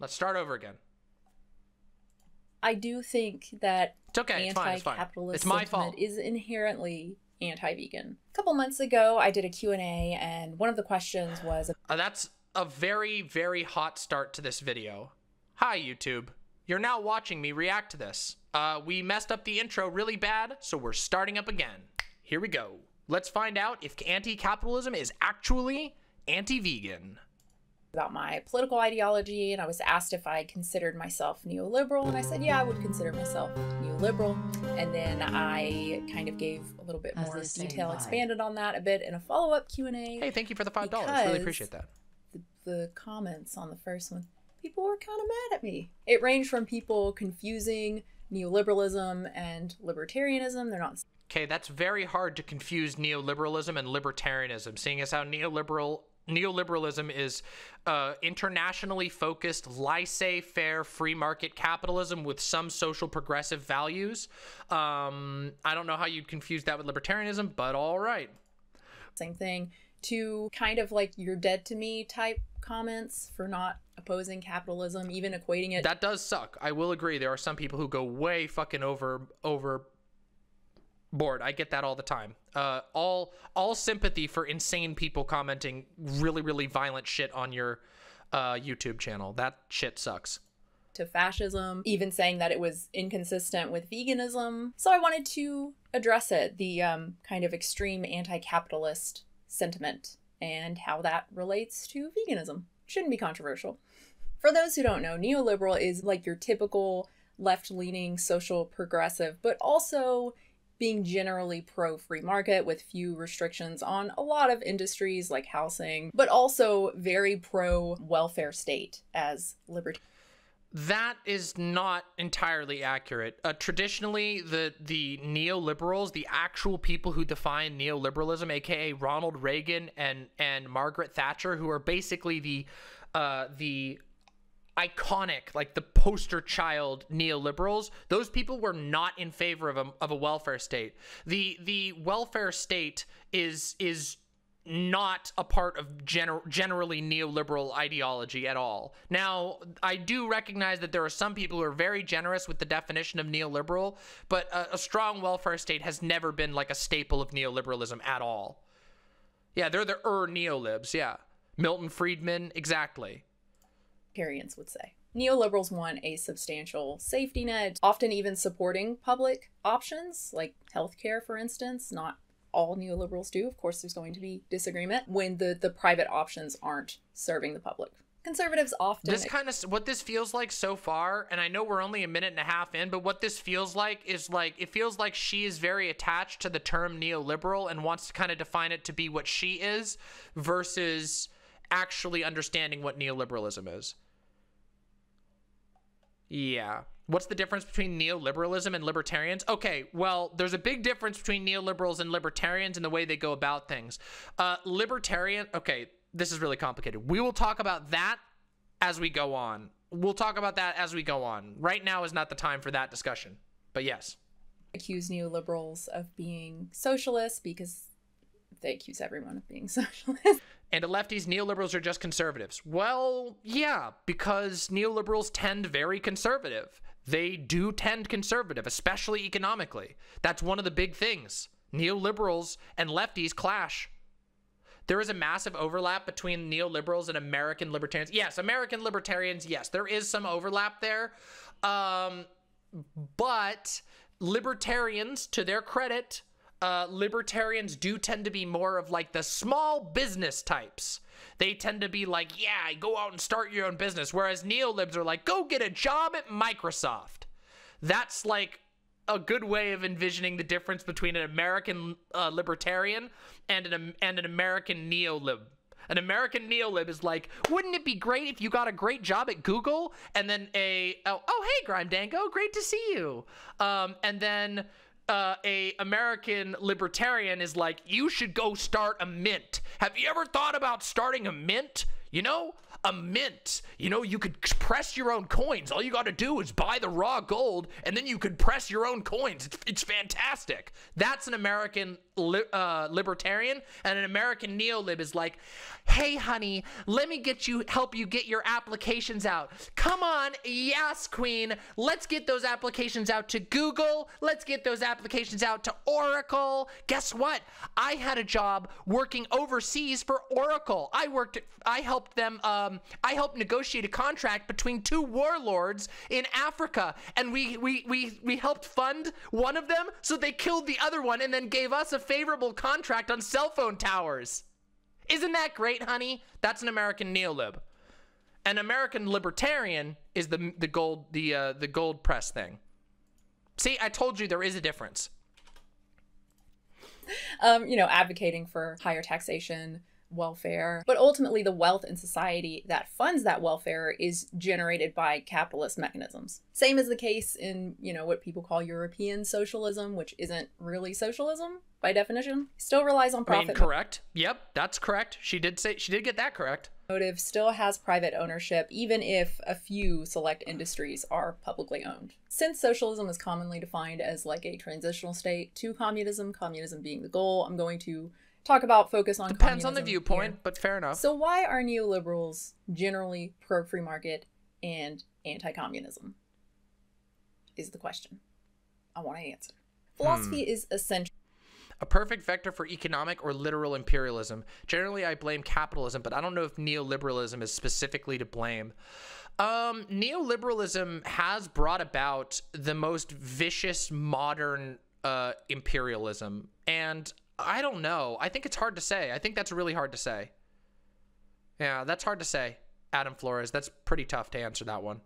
Let's start over again. I do think that It's okay. It's fine. It's fine. anti-capitalist It's my sentiment fault. is inherently anti-vegan. A couple months ago, I did a Q&A and one of the questions was Uh, that's a very, very hot start to this video. Hi, YouTube. You're now watching me react to this. Uh, we messed up the intro really bad, so we're starting up again. Here we go. Let's find out if anti-capitalism is actually anti-vegan. About my political ideology and I was asked if I considered myself neoliberal and I said yeah I would consider myself neoliberal and then I kind of gave a little bit As more detail why? expanded on that a bit in a follow-up Q&A Hey, thank you for the $5. Really appreciate that. the, the comments on the first one people were kind of mad at me it ranged from people confusing neoliberalism and libertarianism they're not Okay, that's very hard to confuse neoliberalism and libertarianism, seeing as how neoliberal neoliberalism is uh, internationally focused, laissez-faire, free market capitalism with some social progressive values. Um, I don't know how you'd confuse that with libertarianism, but all right. same thing to kind of like you're dead to me type comments for not opposing capitalism even equating it That does suck. I will agree. There are some people who go way fucking over over board. I get that all the time. Uh, all all sympathy for insane people commenting really really violent shit on your uh, YouTube channel. That shit sucks. to fascism, even saying that it was inconsistent with veganism. So I wanted to address it, the um, kind of extreme anti capitalist sentiment, and how that relates to veganism. Shouldn't be controversial. For those who don't know, neoliberal is like your typical left leaning social progressive, but also being generally pro free market with few restrictions on a lot of industries like housing, but also very pro welfare state as liberty. That is not entirely accurate. Uh, traditionally, the the neoliberals, the actual people who define neoliberalism, aka Ronald Reagan and and Margaret Thatcher, who are basically the uh, the iconic, like the poster child neoliberals, those people were not in favor of a, of a welfare state. The the welfare state is is not a part of gener- generally neoliberal ideology at all. Now, I do recognize that there are some people who are very generous with the definition of neoliberal, but a, a strong welfare state has never been like a staple of neoliberalism at all. Yeah, they're the er neolibs, yeah. Milton Friedman, exactly. Libertarians would say. Neoliberals want a substantial safety net, often even supporting public options like healthcare, for instance. Not all neoliberals do. Of course, there's going to be disagreement when the, the private options aren't serving the public. Conservatives often This kind of what this feels like so far, and I know we're only a minute and a half in, but what this feels like is like it feels like she is very attached to the term neoliberal and wants to kind of define it to be what she is versus actually understanding what neoliberalism is. Yeah. What's the difference between neoliberalism and libertarians? Okay, well, there's a big difference between neoliberals and libertarians in the way they go about things. Uh, libertarian, okay, this is really complicated. We will talk about that as we go on. We'll talk about that as we go on. Right now is not the time for that discussion. But yes. accuse neoliberals of being socialists because they accuse everyone of being socialist. And to lefties, neoliberals are just conservatives. Well, yeah, because neoliberals tend very conservative. They do tend conservative, especially economically. That's one of the big things. Neoliberals and lefties clash. There is a massive overlap between neoliberals and American libertarians. Yes, American libertarians, yes, there is some overlap there. Um, but libertarians, to their credit, uh, libertarians do tend to be more of like the small business types. They tend to be like, yeah, go out and start your own business. Whereas neolibs are like, go get a job at Microsoft. That's like a good way of envisioning the difference between an American uh, libertarian and an and an American neolib. An American neolib is like, wouldn't it be great if you got a great job at Google and then a oh, oh hey Grime Dango, great to see you. Um, and then uh, a American libertarian is like, you should go start a mint. Have you ever thought about starting a mint? You know, a mint. You know, you could press your own coins. All you got to do is buy the raw gold, and then you could press your own coins. It's, it's fantastic. That's an American li- uh, libertarian, and an American neolib is like, "Hey, honey, let me get you, help you get your applications out. Come on, yes, queen. Let's get those applications out to Google. Let's get those applications out to Oracle. Guess what? I had a job working overseas for Oracle. I worked. I helped them. Um, I helped negotiate a contract between two warlords in Africa, and we we we we helped fund one of them, so they killed the other one, and then gave us a favorable contract on cell phone towers. Isn't that great, honey? That's an American neolib. An American libertarian is the the gold the uh, the gold press thing. See, I told you there is a difference. Um, you know, advocating for higher taxation, welfare. But ultimately, the wealth in society that funds that welfare is generated by capitalist mechanisms. Same is the case in, you know, what people call European socialism, which isn't really socialism by definition. Still relies on I profit. mean, correct. Yep, that's correct. She did say she did get that correct. motive still has private ownership, even if a few select industries are publicly owned. Since socialism is commonly defined as like a transitional state to communism, communism being the goal, I'm going to talk about focus on Depends on the viewpoint, here. but fair enough. So why are neoliberals generally pro free market and anti communism? Is the question I want to answer. Philosophy Hmm. is essential A perfect vector for economic or literal imperialism. Generally, I blame capitalism, but I don't know if neoliberalism is specifically to blame. Um, neoliberalism has brought about the most vicious modern uh, imperialism, and I don't know. I think it's hard to say. I think that's really hard to say. Yeah, that's hard to say. Adam Flores, that's pretty tough to answer that one.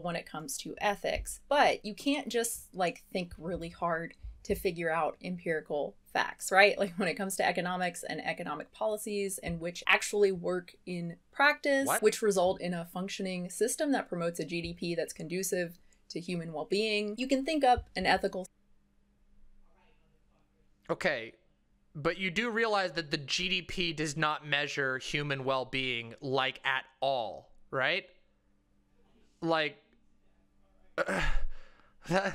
when it comes to ethics, but you can't just like think really hard to figure out empirical facts, right? Like when it comes to economics and economic policies and which actually work in practice, What? which result in a functioning system that promotes a GDP that's conducive to human well-being. You can think up an ethical Okay, but you do realize that the GDP does not measure human well-being like at all, right? Like that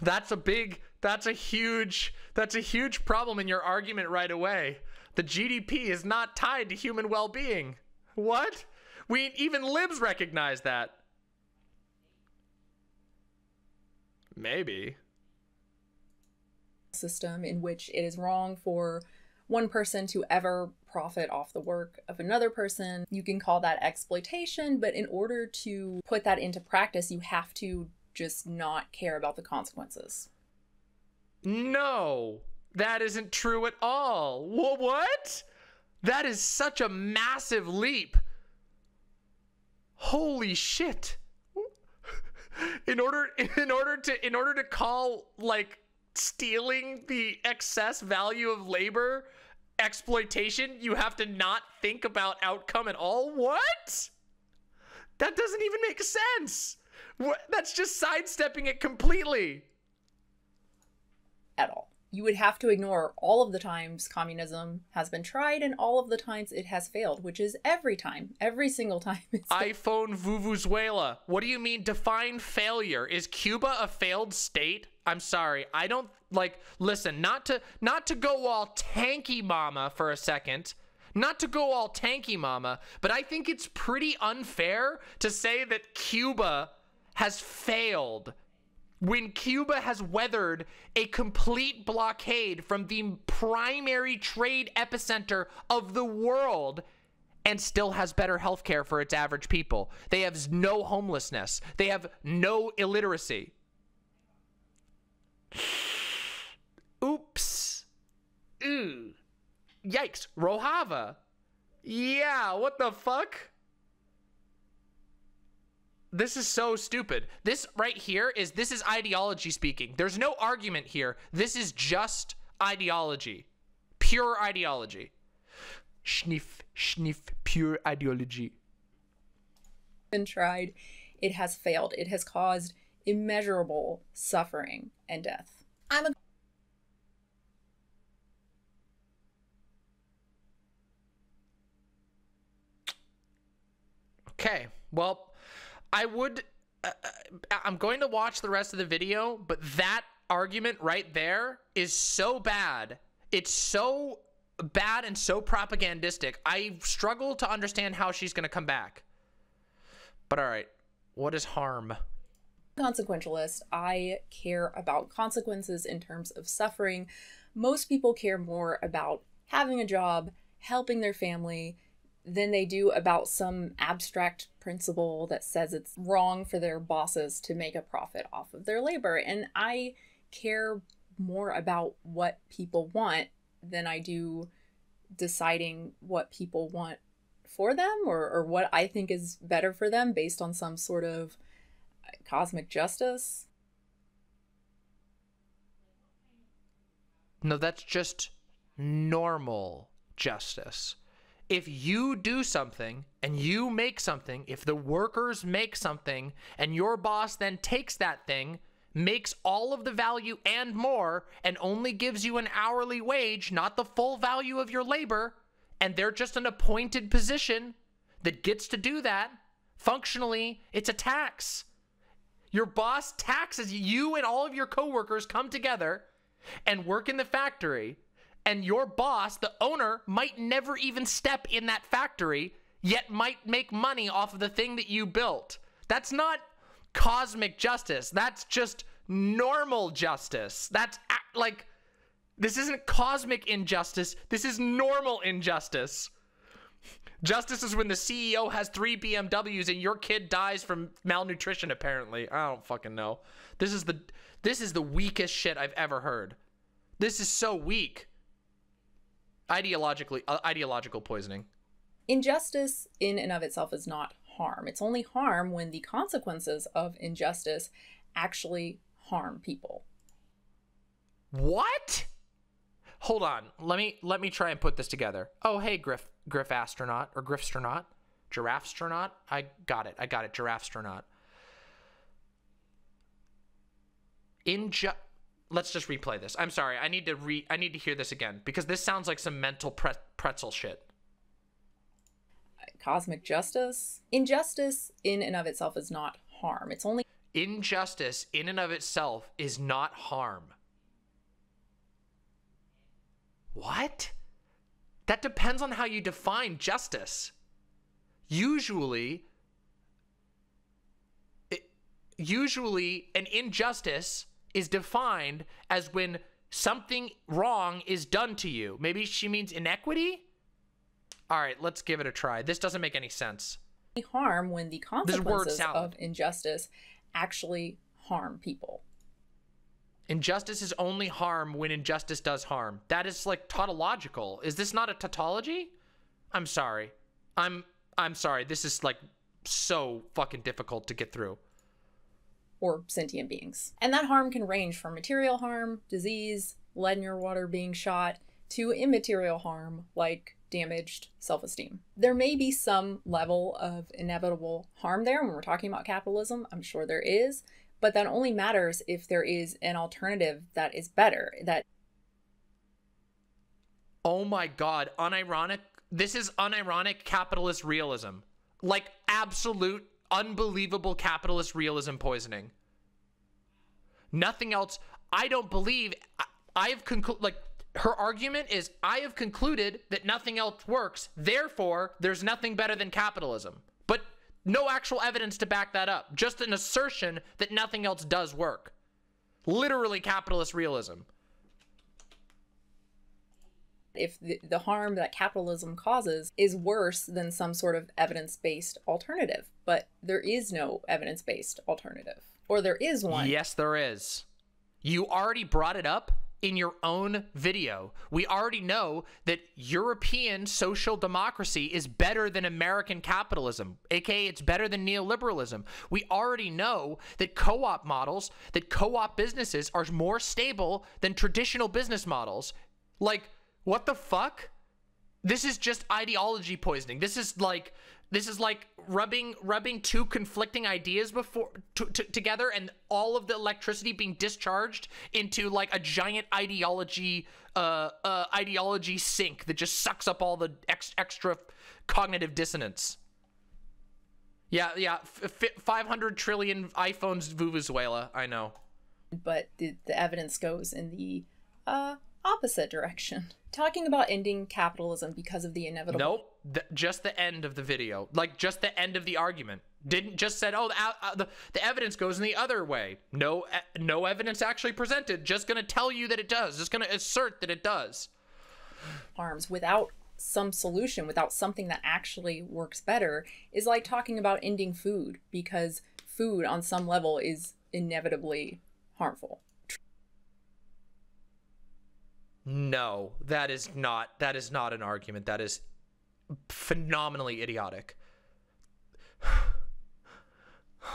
that's a big that's a huge that's a huge problem in your argument right away. The GDP is not tied to human well-being. What? We even libs recognize that. Maybe. system in which it is wrong for one person to ever profit off the work of another person. You can call that exploitation, but in order to put that into practice, you have to just not care about the consequences. No, that isn't true at all. Wha what? That is such a massive leap. Holy shit. In order in order to in order to call like stealing the excess value of labor exploitation, you have to not think about outcome at all. What? That doesn't even make sense. What? That's just sidestepping it completely. At all. You would have to ignore all of the times communism has been tried and all of the times it has failed, which is every time, every single time. It's iPhone Vuvuzuela. What do you mean define failure? Is Cuba a failed state? I'm sorry. I don't like listen, not to not to go all tanky mama for a second. Not to go all tanky mama, but I think it's pretty unfair to say that Cuba has failed when Cuba has weathered a complete blockade from the primary trade epicenter of the world and still has better health care for its average people. They have no homelessness. They have no illiteracy. Oops. Ooh. Yikes. Rojava. Yeah, what the fuck? This is so stupid. This right here is this is ideology speaking. There's no argument here. This is just ideology. Pure ideology. Schniff, schniff, pure ideology. been tried, it has failed. It has caused immeasurable suffering and death. I'm a Okay. Well, I would. Uh, I'm going to watch the rest of the video, but that argument right there is so bad. It's so bad and so propagandistic. I struggle to understand how she's going to come back. But all right, what is harm? Consequentialist, I care about consequences in terms of suffering. Most people care more about having a job, helping their family, than they do about some abstract principle that says it's wrong for their bosses to make a profit off of their labor. And I care more about what people want than I do deciding what people want for them or, or what I think is better for them based on some sort of cosmic justice. No, that's just normal justice. If you do something and you make something, if the workers make something and your boss then takes that thing, makes all of the value and more, and only gives you an hourly wage, not the full value of your labor, and they're just an appointed position that gets to do that, functionally, it's a tax. Your boss taxes you and all of your coworkers come together and work in the factory and your boss, the owner, might never even step in that factory, yet might make money off of the thing that you built. That's not cosmic justice. That's just normal justice. That's like, this isn't cosmic injustice. This is normal injustice. Justice is when the CEO has three BMWs and your kid dies from malnutrition. Apparently, I don't fucking know. This is the this is the weakest shit I've ever heard. This is so weak. Ideologically, uh, ideological poisoning. Injustice in and of itself is not harm. It's only harm when the consequences of injustice actually harm people. What? Hold on. Let me let me try and put this together. Oh, hey, Griff Griff astronaut or Griffstronaut, Giraffestronaut. I got it. I got it. Giraffe Giraffestronaut. Inju- Let's just replay this. I'm sorry. I need to re. I need to hear this again because this sounds like some mental pre- pretzel shit. Cosmic justice. Injustice in and of itself is not harm. It's only injustice in and of itself is not harm. What? That depends on how you define justice. Usually, it, usually an injustice is defined as when something wrong is done to you. Maybe she means inequity? All right, let's give it a try. This doesn't make any sense. Harm when the consequences of injustice actually harm people. Injustice is only harm when injustice does harm. That is like tautological. Is this not a tautology? I'm sorry. I'm I'm sorry. This is like so fucking difficult to get through. Or sentient beings. And that harm can range from material harm, disease, lead in your water being shot, to immaterial harm like damaged self esteem. There may be some level of inevitable harm there when we're talking about capitalism. I'm sure there is, but that only matters if there is an alternative that is better that oh my god unironic this is unironic capitalist realism like absolute unbelievable capitalist realism poisoning nothing else i don't believe I, have concluded like her argument is i have concluded that nothing else works therefore there's nothing better than capitalism But no actual evidence to back that up. Just an assertion that nothing else does work. Literally capitalist realism. If the, the harm that capitalism causes is worse than some sort of evidence based alternative, but there is no evidence based alternative. Or there is one. Yes, there is. You already brought it up in your own video. We already know that European social democracy is better than American capitalism, aka it's better than neoliberalism. We already know that co op models, that co op businesses are more stable than traditional business models. Like, what the fuck? This is just ideology poisoning. This is like this is like rubbing rubbing two conflicting ideas before together and all of the electricity being discharged into like a giant ideology uh, uh, ideology sink that just sucks up all the ex extra cognitive dissonance. Yeah, yeah, f- f- 500 trillion iPhones, Venezuela. I know. But the, the evidence goes in the uh, opposite direction. Talking about ending capitalism because of the inevitable. Nope. Th- just the end of the video. Like, just the end of the argument. Didn't just said, oh, the, uh, the, the evidence goes in the other way. No, uh, no evidence actually presented. Just going to tell you that it does. Just going to assert that it does. Arms without some solution, without something that actually works better, is like talking about ending food because food on some level is inevitably harmful. No, that is not that is not an argument. That is phenomenally idiotic.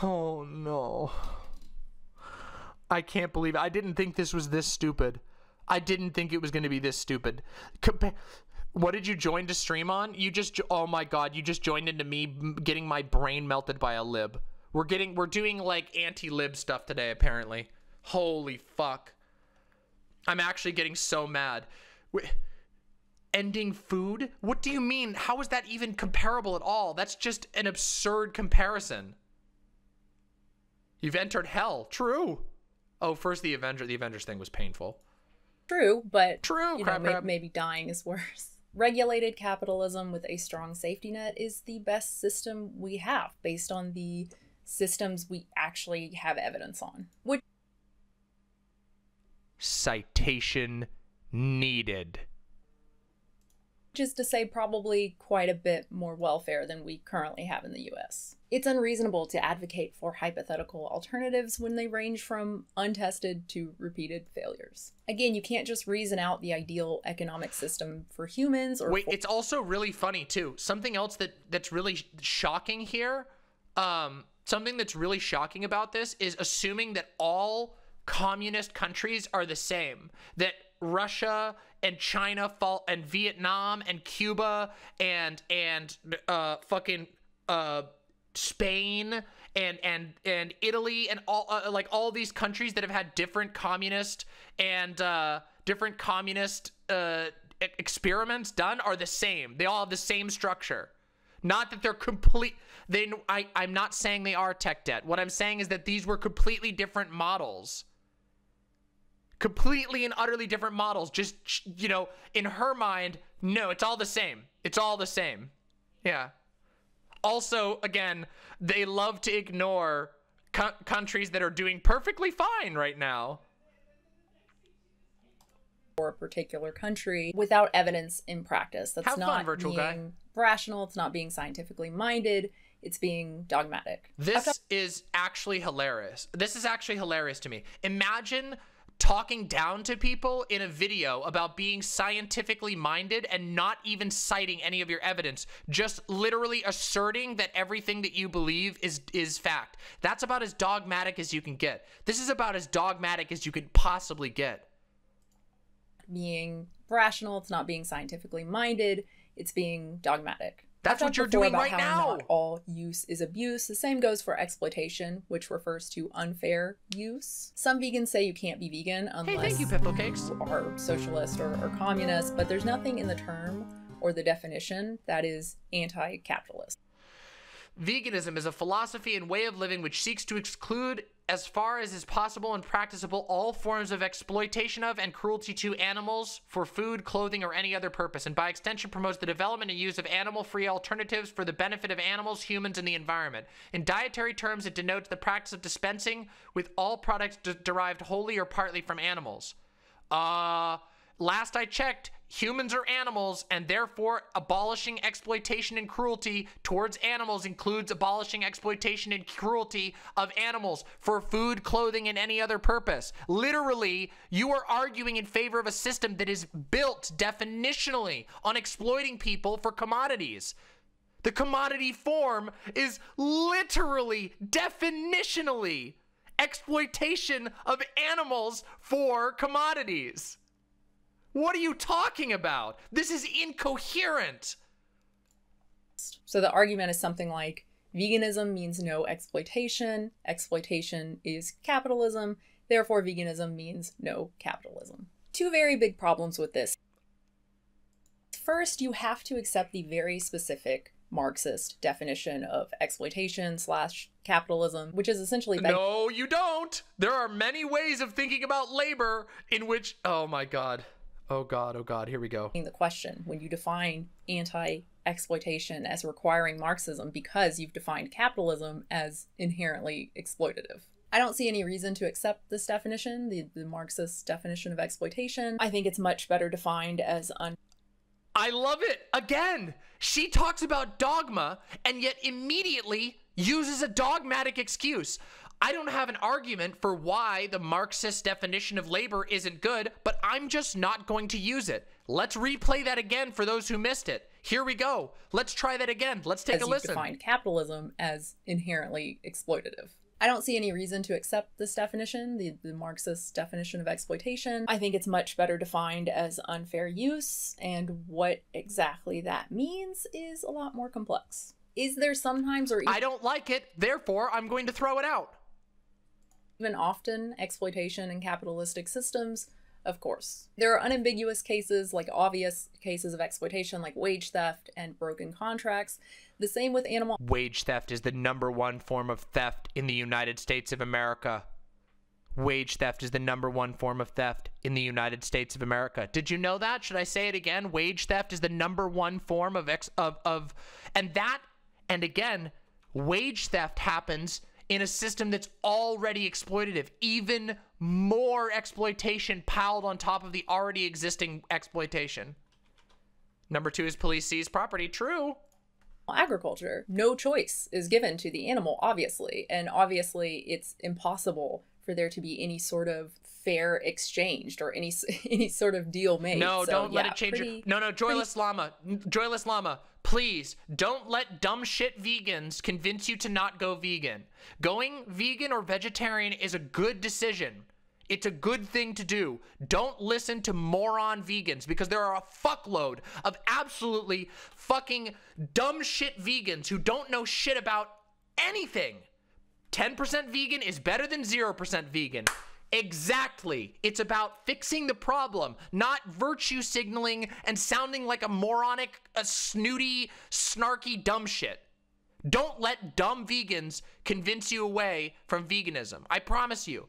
Oh no. I can't believe it. I didn't think this was this stupid. I didn't think it was going to be this stupid. Compa- what did you join to stream on? You just oh my god, you just joined into me getting my brain melted by a lib. We're getting we're doing like anti-lib stuff today apparently. Holy fuck. I'm actually getting so mad. Ending food? What do you mean? How is that even comparable at all? That's just an absurd comparison. You've entered hell. True. Oh, first the Avenger. The Avengers thing was painful. True, but True. you know, may- maybe dying is worse. Regulated capitalism with a strong safety net is the best system we have based on the systems we actually have evidence on. Which Citation needed. is to say probably quite a bit more welfare than we currently have in the US. It's unreasonable to advocate for hypothetical alternatives when they range from untested to repeated failures. Again, you can't just reason out the ideal economic system for humans or Wait, it's also really funny too. Something else that that's really sh- shocking here. Um, something that's really shocking about this is assuming that all communist countries are the same. That Russia and China fall and Vietnam and Cuba and and uh fucking uh Spain and and and Italy and all uh, like all these countries that have had different communist and uh, different communist uh, experiments done are the same. They all have the same structure. Not that they're complete. They I I'm not saying they are tech debt. What I'm saying is that these were completely different models. Completely and utterly different models. Just you know, in her mind, no, it's all the same. It's all the same. Yeah also again they love to ignore co- countries that are doing perfectly fine right now for a particular country without evidence in practice. That's Have fun, not virtual being guy. rational. It's not being scientifically minded. It's being dogmatic. this is actually hilarious this is actually hilarious to me imagine talking down to people in a video about being scientifically minded and not even citing any of your evidence just literally asserting that everything that you believe is is fact that's about as dogmatic as you can get this is about as dogmatic as you could possibly get being rational. It's not being scientifically minded. It's being dogmatic. That's what you're doing right now. Not all use is abuse. The same goes for exploitation, which refers to unfair use. Some vegans say you can't be vegan unless hey unless thank you pimple cakes you are socialist or, or communist, but there's nothing in the term or the definition that is anti-capitalist. Veganism is a philosophy and way of living which seeks to exclude, as far as is possible and practicable, all forms of exploitation of and cruelty to animals for food, clothing, or any other purpose, and by extension promotes the development and use of animal free alternatives for the benefit of animals, humans, and the environment. In dietary terms, it denotes the practice of dispensing with all products de- derived wholly or partly from animals. Uh, last I checked, humans are animals, and therefore abolishing exploitation and cruelty towards animals includes abolishing exploitation and cruelty of animals for food, clothing, and any other purpose. Literally, you are arguing in favor of a system that is built definitionally on exploiting people for commodities. The commodity form is literally, definitionally exploitation of animals for commodities. What are you talking about? This is incoherent. So the argument is something like veganism means no exploitation, exploitation is capitalism, therefore veganism means no capitalism. Two very big problems with this. First, you have to accept the very specific Marxist definition of exploitation slash capitalism, which is essentially no, you don't. There are many ways of thinking about labor in which, oh my god, oh god, oh god, here we go. The question when you define anti-exploitation as requiring Marxism because you've defined capitalism as inherently exploitative. I don't see any reason to accept this definition, the, the Marxist definition of exploitation. I think it's much better defined as un. I love it. Again, she talks about dogma and yet immediately uses a dogmatic excuse. I don't have an argument for why the Marxist definition of labor isn't good, but I'm just not going to use it. Let's replay that again for those who missed it. Here we go. Let's try that again. Let's take as a listen. Defined capitalism as inherently exploitative. I don't see any reason to accept this definition, the, the Marxist definition of exploitation. I think it's much better defined as unfair use, and what exactly that means is a lot more complex. Is there sometimes or I don't like it, therefore I'm going to throw it out. Even often exploitation in capitalistic systems of course. There are unambiguous cases, like obvious cases of exploitation, like wage theft and broken contracts. The same with animal. Wage theft is the number one form of theft in the United States of America. Wage theft is the number one form of theft in the United States of America. Did you know that? Should I say it again? Wage theft is the number one form of ex of of and that and again, wage theft happens in a system that's already exploitative, even more exploitation piled on top of the already existing exploitation. Number two is police seize property. True. Agriculture. No choice is given to the animal, obviously. And obviously, it's impossible for there to be any sort of fair exchanged or any any sort of deal made. No, so, don't yeah, let it change pretty, your. No, no, joyless pretty... llama, joyless llama. Please don't let dumb shit vegans convince you to not go vegan. Going vegan or vegetarian is a good decision. It's a good thing to do. Don't listen to moron vegans because there are a fuckload of absolutely fucking dumb shit vegans who don't know shit about anything. 10% vegan is better than 0% vegan. Exactly. It's about fixing the problem, not virtue signaling and sounding like a moronic, a snooty, snarky, dumb shit. Don't let dumb vegans convince you away from veganism. I promise you.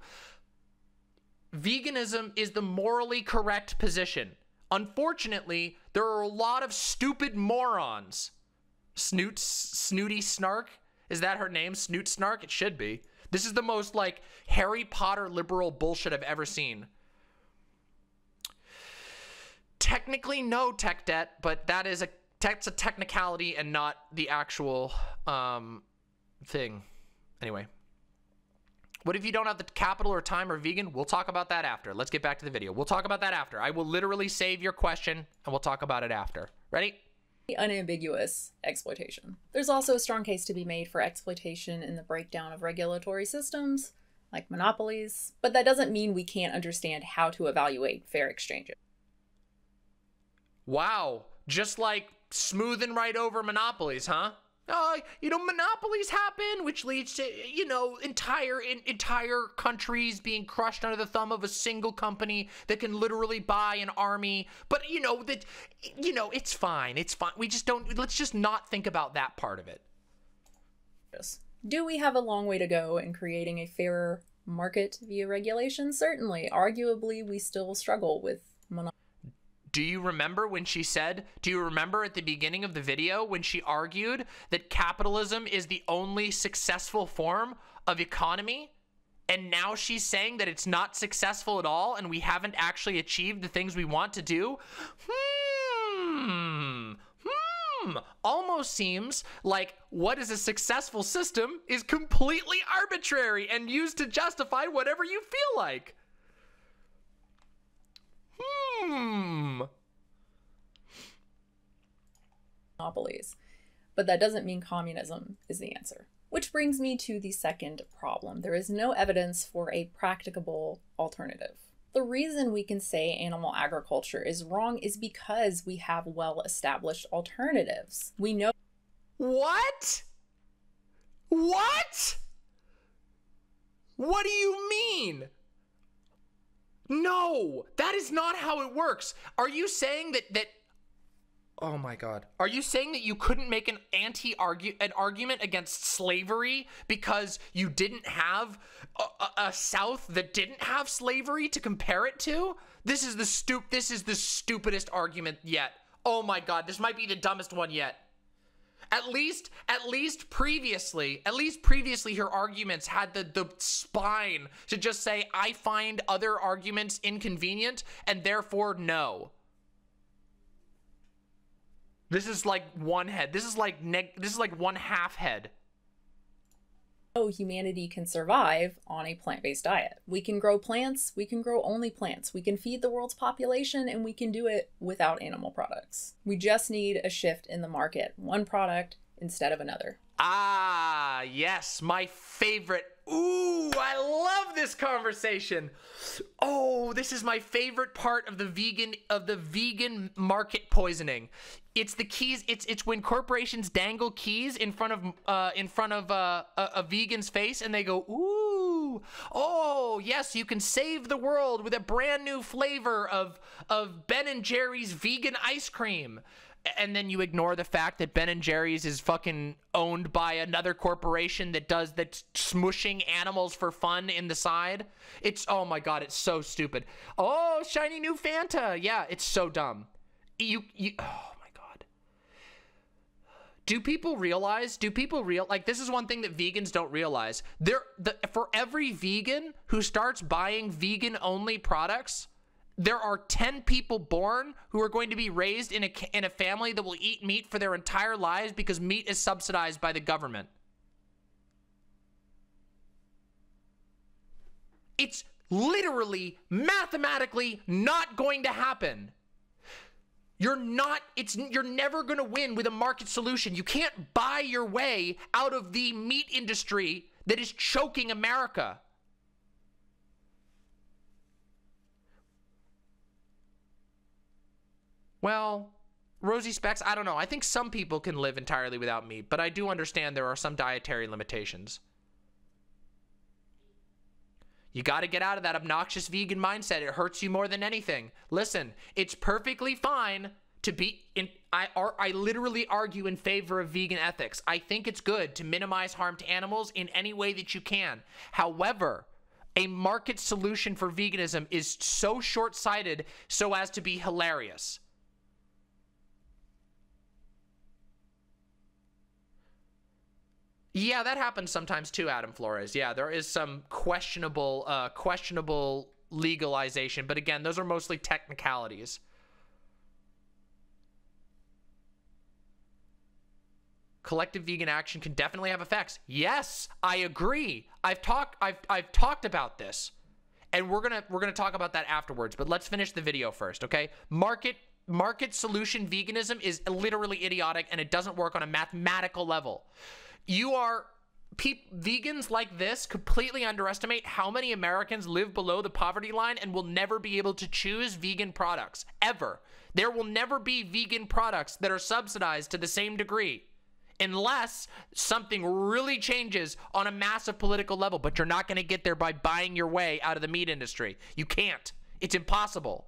Veganism is the morally correct position. Unfortunately, there are a lot of stupid morons. Snoot, snooty snark? Is that her name? Snoot snark? It should be this is the most like Harry Potter liberal bullshit I've ever seen. Technically, no tech debt, but that is a that's a technicality and not the actual um, thing. Anyway. What if you don't have the capital or time or vegan? We'll talk about that after. Let's get back to the video. We'll talk about that after. I will literally save your question and we'll talk about it after. Ready? Unambiguous exploitation. There's also a strong case to be made for exploitation in the breakdown of regulatory systems, like monopolies, but that doesn't mean we can't understand how to evaluate fair exchanges. Wow, just like smoothing right over monopolies, huh? Uh, you know, monopolies happen, which leads to, you know, entire in, entire countries being crushed under the thumb of a single company that can literally buy an army. But you know that, you know, it's fine. It's fine. We just don't. Let's just not think about that part of it. Yes. Do we have a long way to go in creating a fairer market via regulation? Certainly. Arguably, we still struggle with do you remember when she said, do you remember at the beginning of the video when she argued that capitalism is the only successful form of economy? And now she's saying that it's not successful at all and we haven't actually achieved the things we want to do? Hmm. Hmm. Almost seems like what is a successful system is completely arbitrary and used to justify whatever you feel like. Hmm. Monopolies. But that doesn't mean communism is the answer. Which brings me to the second problem. There is no evidence for a practicable alternative. The reason we can say animal agriculture is wrong is because we have well established alternatives. We know. What? What? What do you mean? No, that is not how it works. Are you saying that that Oh my god. Are you saying that you couldn't make an anti argue an argument against slavery because you didn't have a, a, a, South that didn't have slavery to compare it to? This is the stup this is the stupidest argument yet. Oh my god, this might be the dumbest one yet. At least, at least previously, at least previously, her arguments had the, the spine to just say, I find other arguments inconvenient and therefore no. This is like one head. This is like neg this is like one half head. Oh, humanity can survive on a plant-based diet. We can grow plants, we can grow only plants. We can feed the world's population and we can do it without animal products. We just need a shift in the market, one product instead of another. Ah, yes, my favorite Ooh, I love this conversation. Oh, this is my favorite part of the vegan of the vegan market poisoning. It's the keys. It's it's when corporations dangle keys in front of uh in front of uh, a, a vegan's face and they go, "Ooh, oh yes, you can save the world with a brand new flavor of of Ben and Jerry's vegan ice cream." And then you ignore the fact that Ben and Jerry's is fucking owned by another corporation that does that's smushing animals for fun in the side. It's oh my god, it's so stupid. Oh, shiny new Fanta. Yeah, it's so dumb. You you oh my god. Do people realize? Do people real like this is one thing that vegans don't realize. There the for every vegan who starts buying vegan only products, there are 10 people born who are going to be raised in a, in a family that will eat meat for their entire lives because meat is subsidized by the government. It's literally, mathematically not going to happen. You're not, it's, you're never going to win with a market solution. You can't buy your way out of the meat industry that is choking America. Well, Rosie Specs, I don't know. I think some people can live entirely without meat, but I do understand there are some dietary limitations. You got to get out of that obnoxious vegan mindset. It hurts you more than anything. Listen, it's perfectly fine to be in I are I literally argue in favor of vegan ethics. I think it's good to minimize harm to animals in any way that you can. However, a market solution for veganism is so short-sighted so as to be hilarious. Yeah, that happens sometimes too, Adam Flores. Yeah, there is some questionable, uh, questionable legalization, but again, those are mostly technicalities. Collective vegan action can definitely have effects. Yes, I agree. I've talked I've I've talked about this. And we're going to we're going to talk about that afterwards, but let's finish the video first, okay? Market market solution veganism is literally idiotic and it doesn't work on a mathematical level. You are vegans like this completely underestimate how many Americans live below the poverty line and will never be able to choose vegan products ever. There will never be vegan products that are subsidized to the same degree unless something really changes on a massive political level, but you're not going to get there by buying your way out of the meat industry. You can't. It's impossible.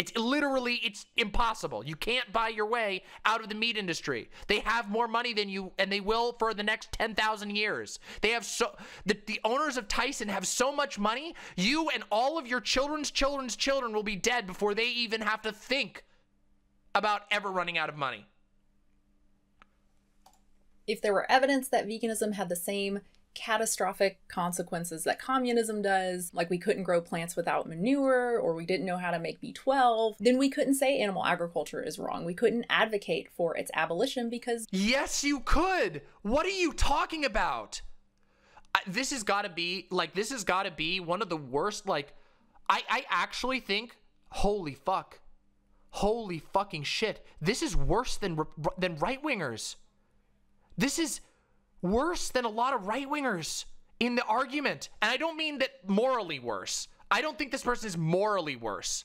It's literally, it's impossible. You can't buy your way out of the meat industry. They have more money than you, and they will for the next 10,000 years. They have so, the, the owners of Tyson have so much money, you and all of your children's children's children will be dead before they even have to think about ever running out of money. If there were evidence that veganism had the same catastrophic consequences that communism does, like we couldn't grow plants without manure or we didn't know how to make B12, then we couldn't say animal agriculture is wrong. We couldn't advocate for its abolition because. Yes, you could! What are you talking about? I, this has got to be, like, this has got to be one of the worst, like, I, I actually think, holy fuck. Holy fucking shit. This is worse than, than right wingers. This is worse than a lot of right wingers in the argument. And I don't mean that morally worse. I don't think this person is morally worse.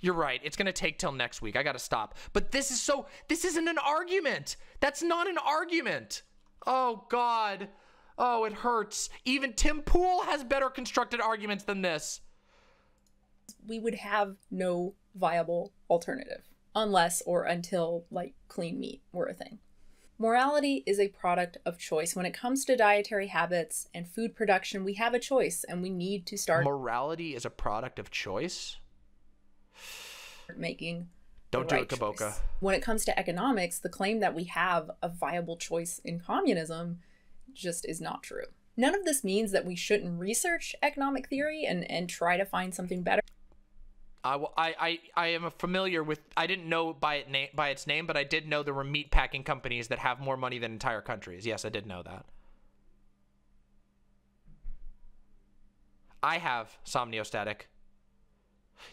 You're right. It's going to take till next week. I got to stop. But this is so, this isn't an argument. That's not an argument. Oh, God. Oh, it hurts. Even Tim Pool has better constructed arguments than this. We would have no viable alternative. unless or until like clean meat were a thing. Morality is a product of choice. When it comes to dietary habits and food production, we have a choice and we need to start Morality is a product of choice. making Don't do right it, Kaboka. choice. When it comes to economics, the claim that we have a viable choice in communism just is not true. None of this means that we shouldn't research economic theory and, and try to find something better. I, I, I, am familiar with. I didn't know by it na- by its name, but I did know there were meat packing companies that have more money than entire countries. Yes, I did know that. I have somniostatic.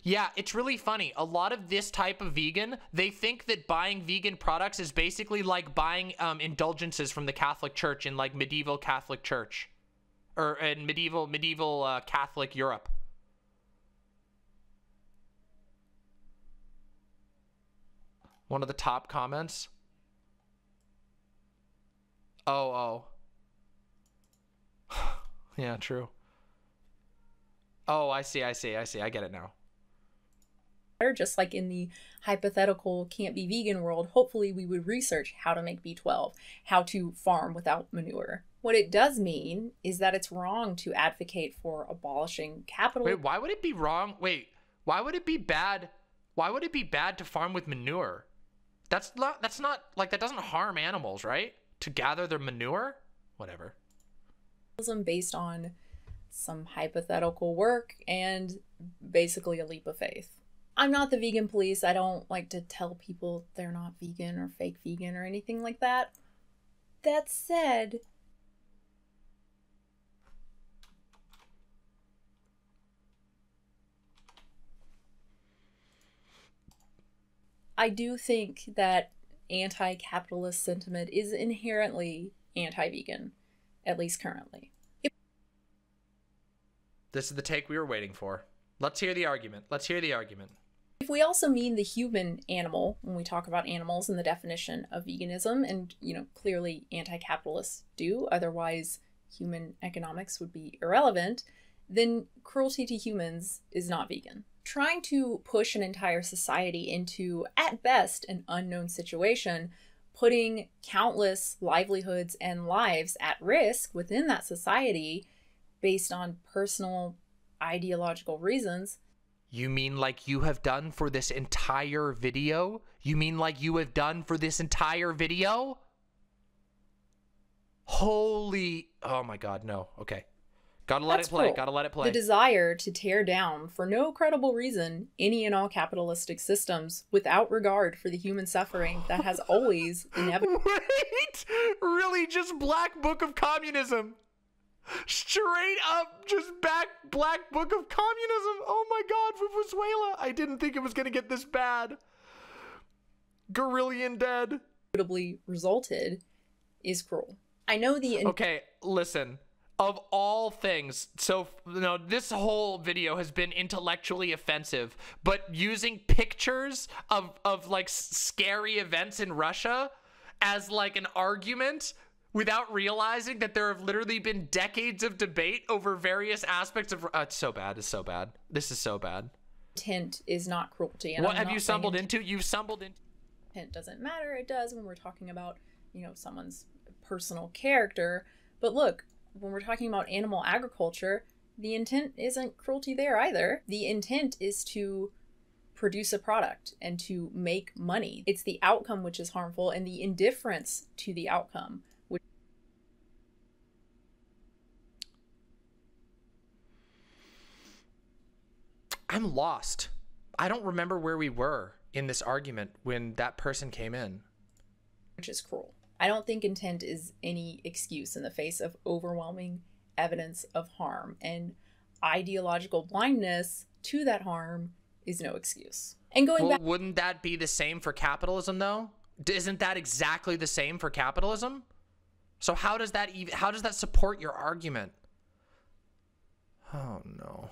Yeah, it's really funny. A lot of this type of vegan, they think that buying vegan products is basically like buying um, indulgences from the Catholic Church in like medieval Catholic Church, or in medieval medieval uh, Catholic Europe. One of the top comments. Oh, oh. yeah, true. Oh, I see, I see, I see. I get it now. just like in the hypothetical can't be vegan world, hopefully we would research how to make B12, how to farm without manure. What it does mean is that it's wrong to advocate for abolishing capital. Wait, why would it be wrong? Wait, why would it be bad? Why would it be bad to farm with manure? That's not that's not like that doesn't harm animals, right? To gather their manure? Whatever. based on some hypothetical work and basically a leap of faith. I'm not the vegan police. I don't like to tell people they're not vegan or fake vegan or anything like that. That said, I do think that anti capitalist sentiment is inherently anti vegan, at least currently. This is the take we were waiting for. Let's hear the argument. Let's hear the argument. If we also mean the human animal when we talk about animals in the definition of veganism, and you know, clearly anti capitalists do, otherwise, human economics would be irrelevant, then cruelty to humans is not vegan. Trying to push an entire society into, at best, an unknown situation, putting countless livelihoods and lives at risk within that society based on personal ideological reasons You mean like you have done for this entire video? You mean like you have done for this entire video? Holy Oh my god, no. Okay. Gotta let That's it play. cruel. Gotta let it play. The desire to tear down, for no credible reason, any and all capitalistic systems without regard for the human suffering that has always inevitably Wait! Really just black book of communism. Straight up just back black book of communism. Oh my god, Venezuela. I didn't think it was going to get this bad. Gorillion dead. resulted is cruel. I know the Okay, listen. Of all things, so you know, this whole video has been intellectually offensive, but using pictures of of like scary events in Russia as like an argument without realizing that there have literally been decades of debate over various aspects of uh, it's so bad, it's so bad. This is so bad. tint is not cruelty. And what I'm have you stumbled into? You've stumbled into tint doesn't matter. It does when we're talking about, you know, someone's personal character. But look, when we're talking about animal agriculture, the intent isn't cruelty there either. The intent is to produce a product and to make money. It's the outcome which is harmful and the indifference to the outcome which I'm lost. I don't remember where we were in this argument when that person came in. which is cruel. I don't think intent is any excuse in the face of overwhelming evidence of harm, and ideological blindness to that harm is no excuse. And going Well, back, wouldn't that be the same for capitalism though? Isn't that exactly the same for capitalism? So how does that even how does that support your argument? Oh no.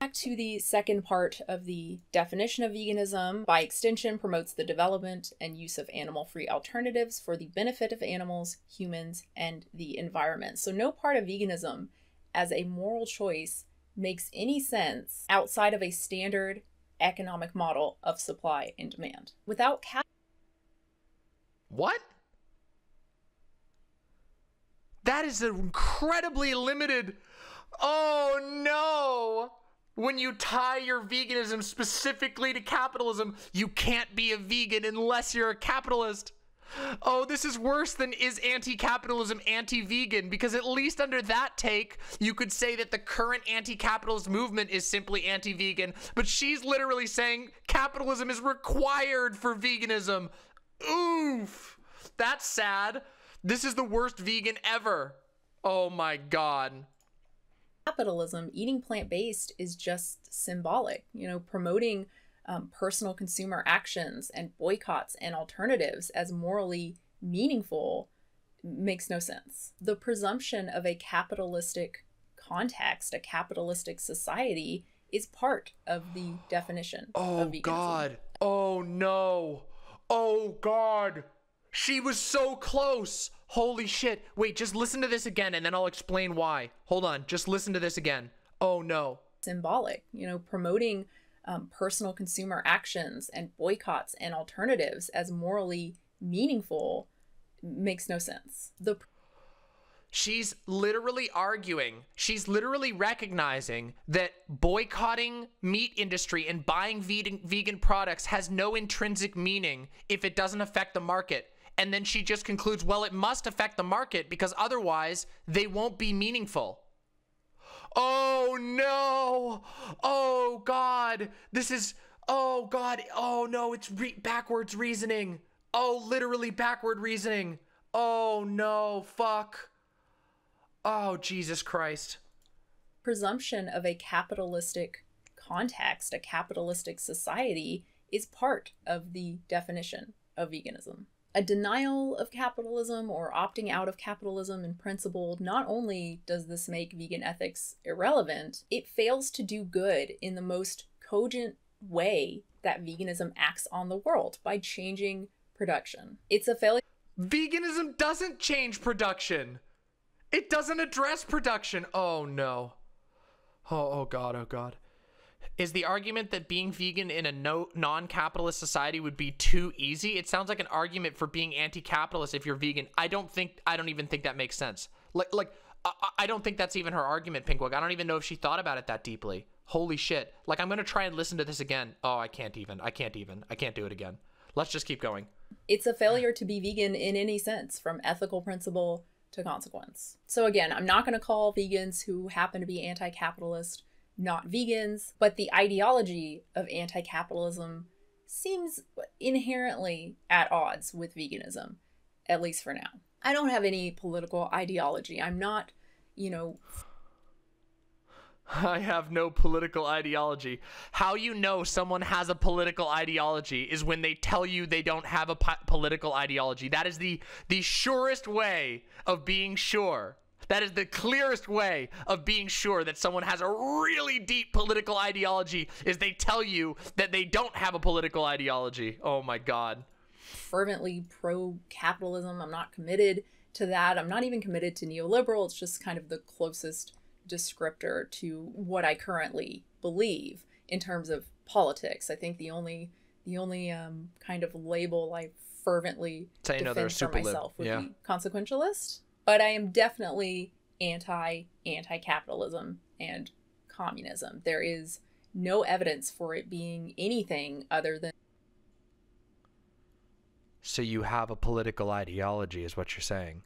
Back to the second part of the definition of veganism, by extension, promotes the development and use of animal free alternatives for the benefit of animals, humans, and the environment. So, no part of veganism as a moral choice makes any sense outside of a standard economic model of supply and demand. Without cap- What? That is an incredibly limited. Oh no! When you tie your veganism specifically to capitalism, you can't be a vegan unless you're a capitalist. Oh, this is worse than is anti capitalism anti vegan because at least under that take, you could say that the current anti capitalist movement is simply anti vegan, but she's literally saying capitalism is required for veganism. Oof. That's sad. This is the worst vegan ever. Oh my god. Capitalism, eating plant based is just symbolic. You know, promoting um, personal consumer actions and boycotts and alternatives as morally meaningful makes no sense. The presumption of a capitalistic context, a capitalistic society, is part of the definition Oh of veganism. god. Oh no. Oh god. She was so close. Holy shit. Wait, just listen to this again and then I'll explain why. Hold on. Just listen to this again. Oh no. symbolic. You know, promoting um, personal consumer actions and boycotts and alternatives as morally meaningful makes no sense. The She's literally arguing, she's literally recognizing that boycotting meat industry and buying vegan, vegan products has no intrinsic meaning if it doesn't affect the market. And then she just concludes, well, it must affect the market because otherwise they won't be meaningful. Oh no! Oh god! This is oh god! Oh no! It's re- backwards reasoning. Oh, literally backward reasoning. Oh no! Fuck. Oh Jesus Christ. presumption of a capitalistic context, a capitalistic society, is part of the definition of veganism. A denial of capitalism or opting out of capitalism in principle, not only does this make vegan ethics irrelevant, it fails to do good in the most cogent way that veganism acts on the world by changing production. It's a failure Veganism doesn't change production. It doesn't address production. Oh no. Oh oh god, oh god. Is the argument that being vegan in a no non-capitalist society would be too easy? It sounds like an argument for being anti-capitalist if you're vegan. I don't think I don't even think that makes sense. Like like I, I don't think that's even her argument, Pinkwig. I don't even know if she thought about it that deeply. Holy shit. Like I'm to try and listen to this again. Oh, I can't even. I can't even. I can't do it again. Let's just keep going. it's a failure to be vegan in any sense, from ethical principle to consequence. So, again, I'm not going to call vegans who happen to be anti capitalist not vegans, but the ideology of anti capitalism seems inherently at odds with veganism, at least for now. I don't have any political ideology. I'm not, you know, I have no political ideology. How you know someone has a political ideology is when they tell you they don't have a po- political ideology. That is the the surest way of being sure. That is the clearest way of being sure that someone has a really deep political ideology is they tell you that they don't have a political ideology. Oh my god. fervently pro capitalism. I'm not committed to that. I'm not even committed to neoliberal. It's just kind of the closest descriptor to what I currently believe in terms of politics. I think the only the only um, kind of label I fervently Say no, they're defend for super lib. myself would Yeah. be consequentialist. But I am definitely anti anti capitalism and communism. There is no evidence for it being anything other than So you have a political ideology is what you're saying.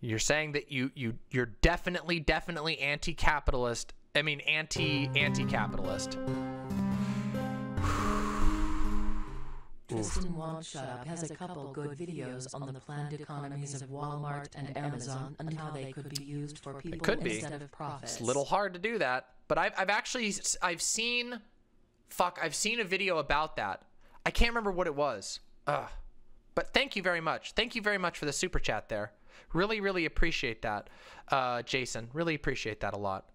You're saying that you you you're definitely definitely anti-capitalist. I mean anti anti-capitalist. Tristan Won't Shut Up has a couple good videos on the planned economies of Walmart and Amazon and how they could be used for people could be. instead of profits. It's a little hard to do that, but I've I've actually I've seen fuck, I've seen a video about that. I can't remember what it was. Ugh. But thank you very much. Thank you very much for the super chat there. Really, really appreciate that, uh, Jason. Really appreciate that a lot.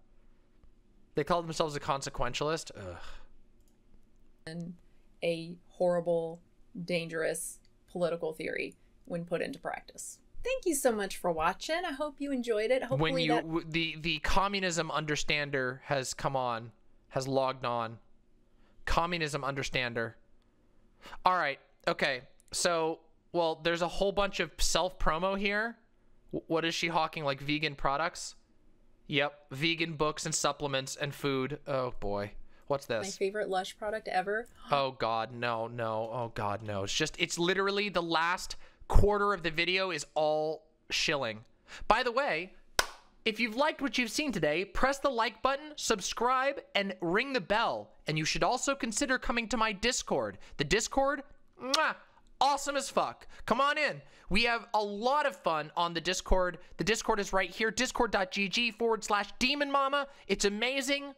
They call themselves a consequentialist. Ugh. A horrible, dangerous political theory when put into practice. Thank you so much for watching. I hope you enjoyed it. Hopefully when you that the the communism understander has come on, has logged on. Communism understander. All right. Okay. So, well, there's a whole bunch of self promo here. What is she hawking? Like vegan products? Yep. Vegan books and supplements and food. Oh, boy. What's this? My favorite Lush product ever. Oh God, no, no. Oh God, no. It's just it's literally the last quarter of the video is all shilling. By the way, if you've liked what you've seen today, press the like button, subscribe, and ring the bell. And you should also consider coming to my Discord. The Discord, mwah, awesome as fuck. Come on in. We have a lot of fun on the Discord. The Discord is right here, discord.gg forward slash demon mama. It's amazing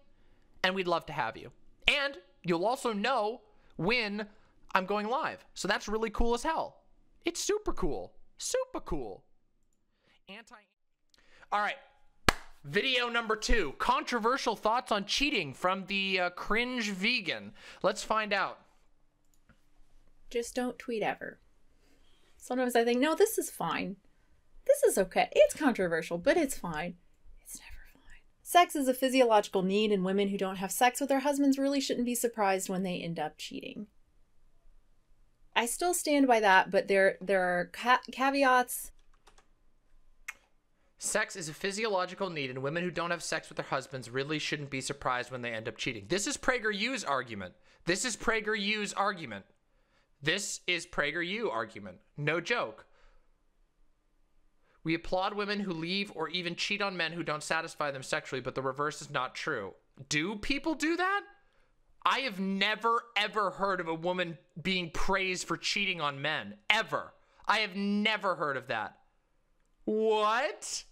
and we'd love to have you. And you'll also know when I'm going live. So that's really cool as hell. It's super cool. Super cool. Anti All right. Video number 2. Controversial thoughts on cheating from the uh, cringe vegan. Let's find out. Just don't tweet ever. Sometimes I think, no, this is fine. This is okay. It's controversial, but it's fine. Sex is a physiological need, and women who don't have sex with their husbands really shouldn't be surprised when they end up cheating. I still stand by that, but there there are ca- caveats. Sex is a physiological need, and women who don't have sex with their husbands really shouldn't be surprised when they end up cheating. This is PragerU's argument. This is PragerU's argument. This is PragerU argument. No joke. We applaud women who leave or even cheat on men who don't satisfy them sexually, but the reverse is not true. Do people do that? I have never, ever heard of a woman being praised for cheating on men. Ever. I have never heard of that. What?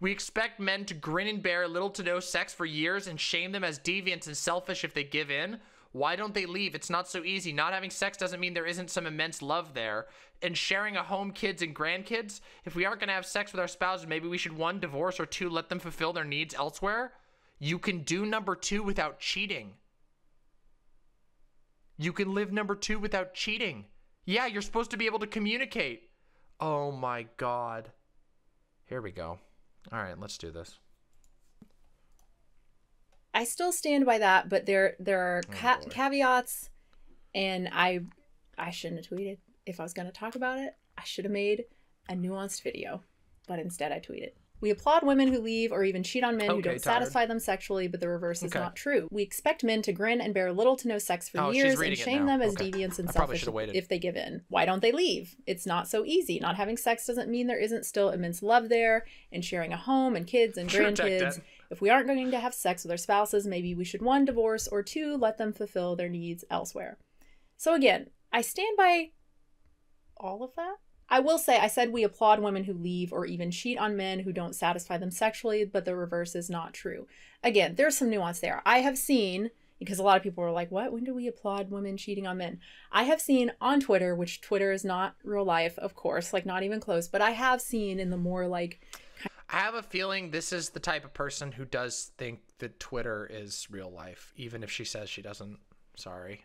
We expect men to grin and bear little to no sex for years and shame them as deviants and selfish if they give in. Why don't they leave? It's not so easy. Not having sex doesn't mean there isn't some immense love there. And sharing a home, kids, and grandkids, if we aren't going to have sex with our spouses, maybe we should one, divorce, or two, let them fulfill their needs elsewhere. You can do number two without cheating. You can live number two without cheating. Yeah, you're supposed to be able to communicate. Oh my God. Here we go. All right, let's do this. I still stand by that, but there there are ca- boy. caveats, and I I shouldn't have tweeted if I was going to talk about it. I should have made a nuanced video, but instead I tweeted. We applaud women who leave or even cheat on men who don't tired. satisfy them sexually, but the reverse is Okay. not true. We expect men to grin and bear little to no sex for Oh, years and shame them as Okay. deviants and I selfish if they give in. Why don't they leave? It's not so easy. Not having sex doesn't mean there isn't still immense love there, and sharing a home and kids and grandkids. If we aren't going to have sex with our spouses, maybe we should one, divorce, or two, let them fulfill their needs elsewhere. So again, I stand by all of that. I will say, I said we applaud women who leave or even cheat on men who don't satisfy them sexually, but the reverse is not true. Again, there's some nuance there. I have seen, because a lot of people were like, what? When do we applaud women cheating on men? I have seen on Twitter, which Twitter is not real life, of course, like not even close, but I have seen in the more like I have a feeling this is the type of person who does think that Twitter is real life, even if she says she doesn't. Sorry.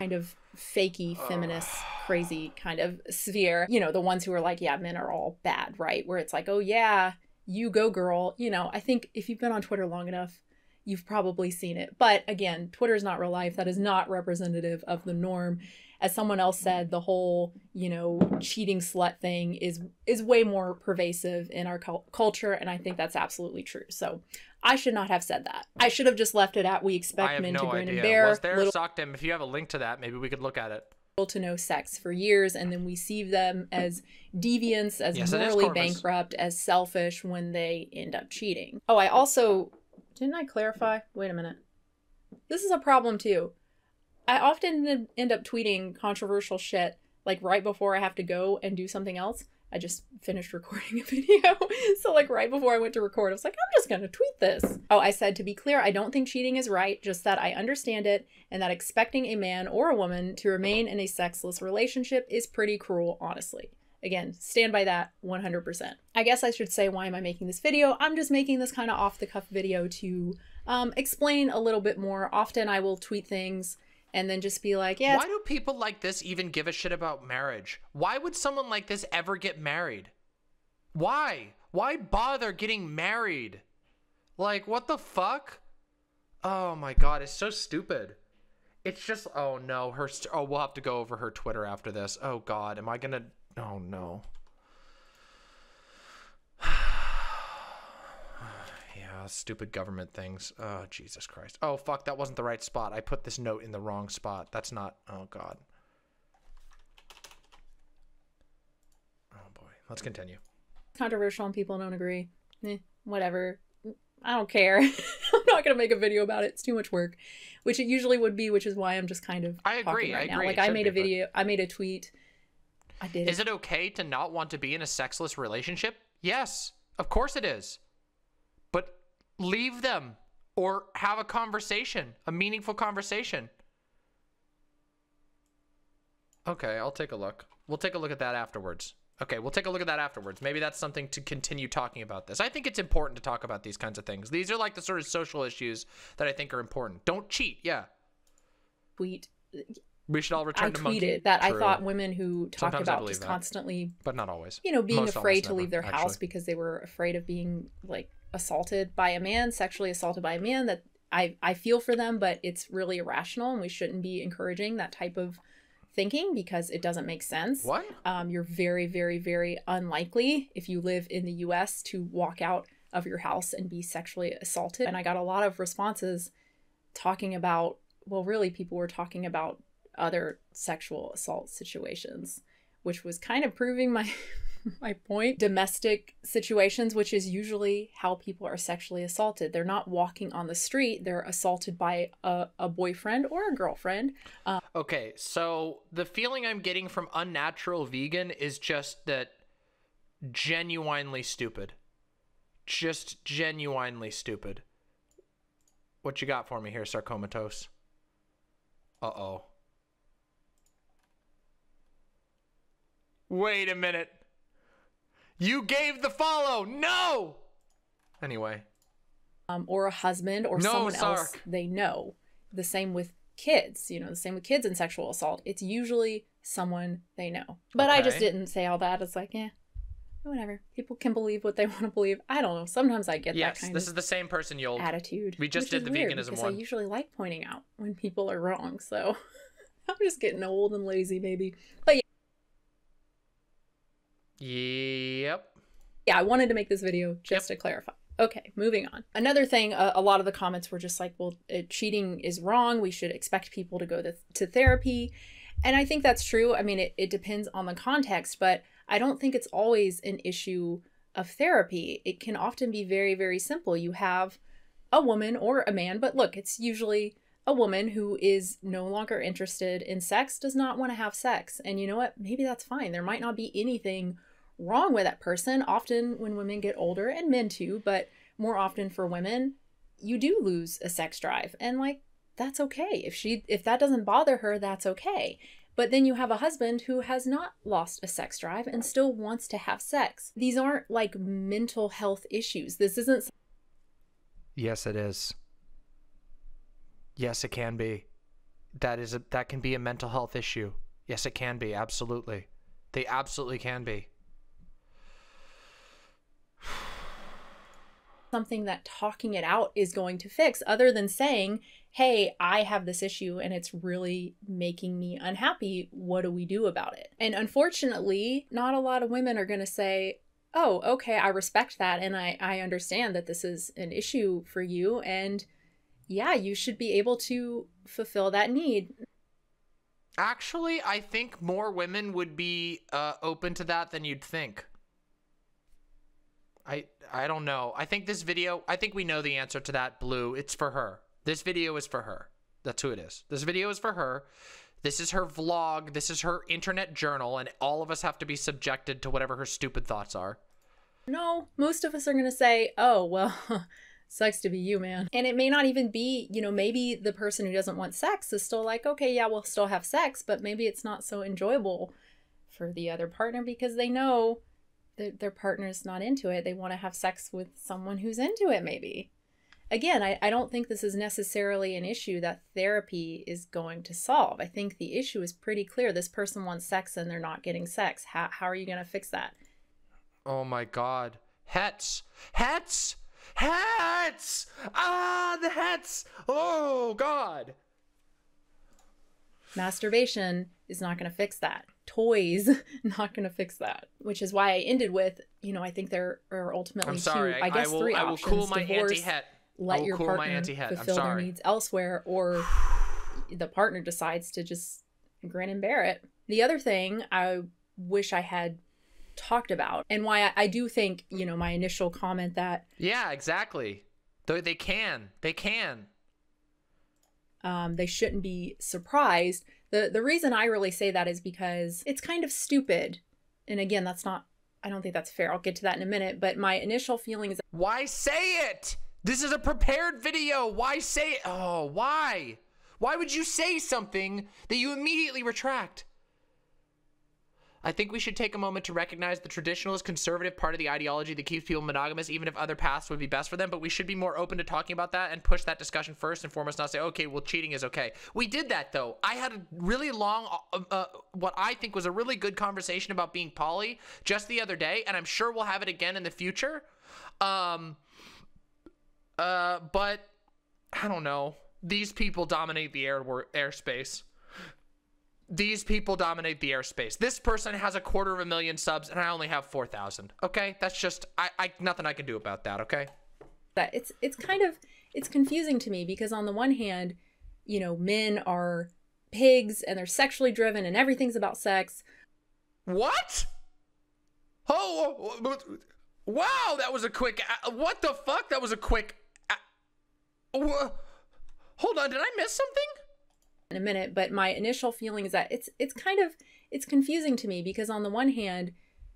kind of fakey feminist crazy kind of sphere. You know the ones who are like yeah men are all bad right? Where it's like oh yeah you go girl. You know i think if you've been on twitter long enough you've probably seen it. But again twitter is not real life. That is not representative of the norm as someone else said the whole you know cheating slut thing is is way more pervasive in our cul- culture and i think that's absolutely true. So i should not have said that. I should have just left it at we expect men to no grin idea. and bear. Was there little Sockdem? If you have a link to that, maybe we could look at it. to no sex for years and then we see them as deviants as Yes, morally bankrupt as selfish when they end up cheating. Oh i also didn't i clarify? Wait a minute. This is a problem too i often end up tweeting controversial shit like right before i have to go and do something else i just finished recording a video so like right before i went to record i was like i'm just gonna tweet this oh i said to be clear i don't think cheating is right just that i understand it and that expecting a man or a woman to remain in a sexless relationship is pretty cruel, honestly. Again, stand by that 100%. I guess I should say, why am I making this video? I'm just making this kind of off the cuff video to um, explain a little bit more. Often I will tweet things and then just be like, yeah, Why do people like this even give a shit about marriage? Why would someone like this ever get married? Why? Why bother getting married? Like, what the fuck? Oh my god, it's so stupid. It's just oh no, her oh we'll have to go over her Twitter after this. Oh god, am I to Oh no. Yeah, stupid government things. Oh Jesus Christ. Oh fuck, that wasn't the right spot. I put this note in the wrong spot. That's not Oh god. Oh boy. Let's continue. controversial and people don't agree. Eh, whatever. I don't care. I'm not gonna make a video about it. It's too much work, which it usually would be. Which is why I'm just kind of I agree, talking I right now. agree, Like I made a but- video. I made a tweet. I did. Is it okay to not want to be in a sexless relationship? Yes, of course it is. Leave them or have a conversation, a meaningful conversation. Okay, I'll take a look. We'll take a look at that afterwards. Okay, we'll take a look at that afterwards. Maybe that's something to continue talking about this. I think it's important to talk about these kinds of things. These are like the sort of social issues that I think are important. Don't cheat. Yeah. tweet. We should all I return to monkey. tweeted that I thought women who talk Sometimes about just that. constantly, but not always. you know, being Most afraid to leave their never, house actually. because they were afraid of being like assaulted by a man, sexually assaulted by a man. That I I feel for them, but it's really irrational, and we shouldn't be encouraging that type of thinking because it doesn't make sense. What? um, you're very, very, very unlikely if you live in the US to walk out of your house and be sexually assaulted. And I got a lot of responses talking about, well, really, people were talking about other sexual assault situations, which was kind of proving my. My point domestic situations, which is usually how people are sexually assaulted. They're not walking on the street, they're assaulted by a, a boyfriend or a girlfriend. Okay, so the feeling I'm getting from unnatural vegan is just that genuinely stupid. Just genuinely stupid. What you got for me here, Sarcomatose? Uh oh. Wait a minute. You gave the follow. No. Anyway, um, or a husband or No, someone else they know. The same with kids, you know, the same with kids in sexual assault. It's usually someone they know. But I just didn't say all that. It's like, yeah, whatever. People can believe what they want to believe. I don't know. Sometimes I get yes, that kind this of is the same person you'll. attitude. we just did the veganism one. I usually like pointing out when people are wrong. So I'm just getting old and lazy, maybe. But Yep. yeah, I wanted to make this video just to clarify. Okay, moving on. Another thing, uh, a lot of the comments were just like, well, uh, cheating is wrong. We should expect people to go to, to therapy. And I think that's true. I mean, it, it depends on the context, but I don't think it's always an issue of therapy. It can often be very, very simple. You have a woman or a man, but look, it's usually a woman who is no longer interested in sex, does not want to have sex. And you know what? Maybe that's fine. There might not be anything wrong with that person. Often, when women get older, and men too, but more often for women, you do lose a sex drive. And like, that's okay. If she if that doesn't bother her, that's okay. But then you have a husband who has not lost a sex drive and still wants to have sex. These aren't like mental health issues. This isn't Yes, it is. Yes, it can be. That is a that can be a mental health issue. Yes, it can be. Absolutely. They absolutely can be. Something that talking it out is going to fix other than saying, "Hey, I have this issue and it's really making me unhappy. What do we do about it?" And unfortunately, not a lot of women are going to say, "Oh, okay, I respect that and I I understand that this is an issue for you and yeah, you should be able to fulfill that need." Actually, I think more women would be uh, open to that than you'd think. I I don't know. I think this video. I think we know the answer to that. Blue. It's for her. This video is for her. That's who it is. This video is for her. This is her vlog. This is her internet journal, and all of us have to be subjected to whatever her stupid thoughts are. No, most of us are going to say, oh, well, sucks to be you, man. And it may not even be, you know, maybe the person who doesn't want sex is still like, okay, yeah, we'll still have sex, but maybe it's not so enjoyable for the other partner because they know that their partner's not into it. They want to have sex with someone who's into it, maybe. Again, I, I don't think this is necessarily an issue that therapy is going to solve. I think the issue is pretty clear. This person wants sex and they're not getting sex. How, how are you going to fix that? Oh my god. Hats! Hats! Hats! Ah, the hets. Oh god. Masturbation is not going to fix that. Toys not going to fix that. Which is why I ended with, you know, I think there are ultimately I'm sorry. two, I guess will, three I will options. cool my Divorce, anti-het. I let will your cool my partner fulfill their needs elsewhere, or the partner decides to just grin and bear it. The other thing I wish I had talked about, and why I, I do think, you know, my initial comment that Yeah, exactly. They, they can. They can. Um, they shouldn't be surprised. The the reason I really say that is because it's kind of stupid. And again, that's not I don't think that's fair. I'll get to that in a minute, but my initial feeling is Why say it? This is a prepared video. Why say it? Oh, why? Why would you say something that you immediately retract? I think we should take a moment to recognize the traditionalist conservative part of the ideology that keeps people monogamous, even if other paths would be best for them. But we should be more open to talking about that and push that discussion first and foremost, not say, okay, well, cheating is okay. We did that though. I had a really long, uh, uh, what I think was a really good conversation about being poly just the other day, and I'm sure we'll have it again in the future. Um, uh, but I don't know. These people dominate the air airspace. These people dominate the airspace. This person has a quarter of a million subs, and I only have four thousand. Okay, that's just I, I nothing I can do about that. Okay. that it's it's kind of it's confusing to me because on the one hand, you know, men are pigs and they're sexually driven and everything's about sex. What? Oh, oh, oh, wow! That was a quick. uh, What the fuck? That was a quick. uh, Hold on, did I miss something? In a minute but my initial feeling is that it's it's kind of it's confusing to me because on the one hand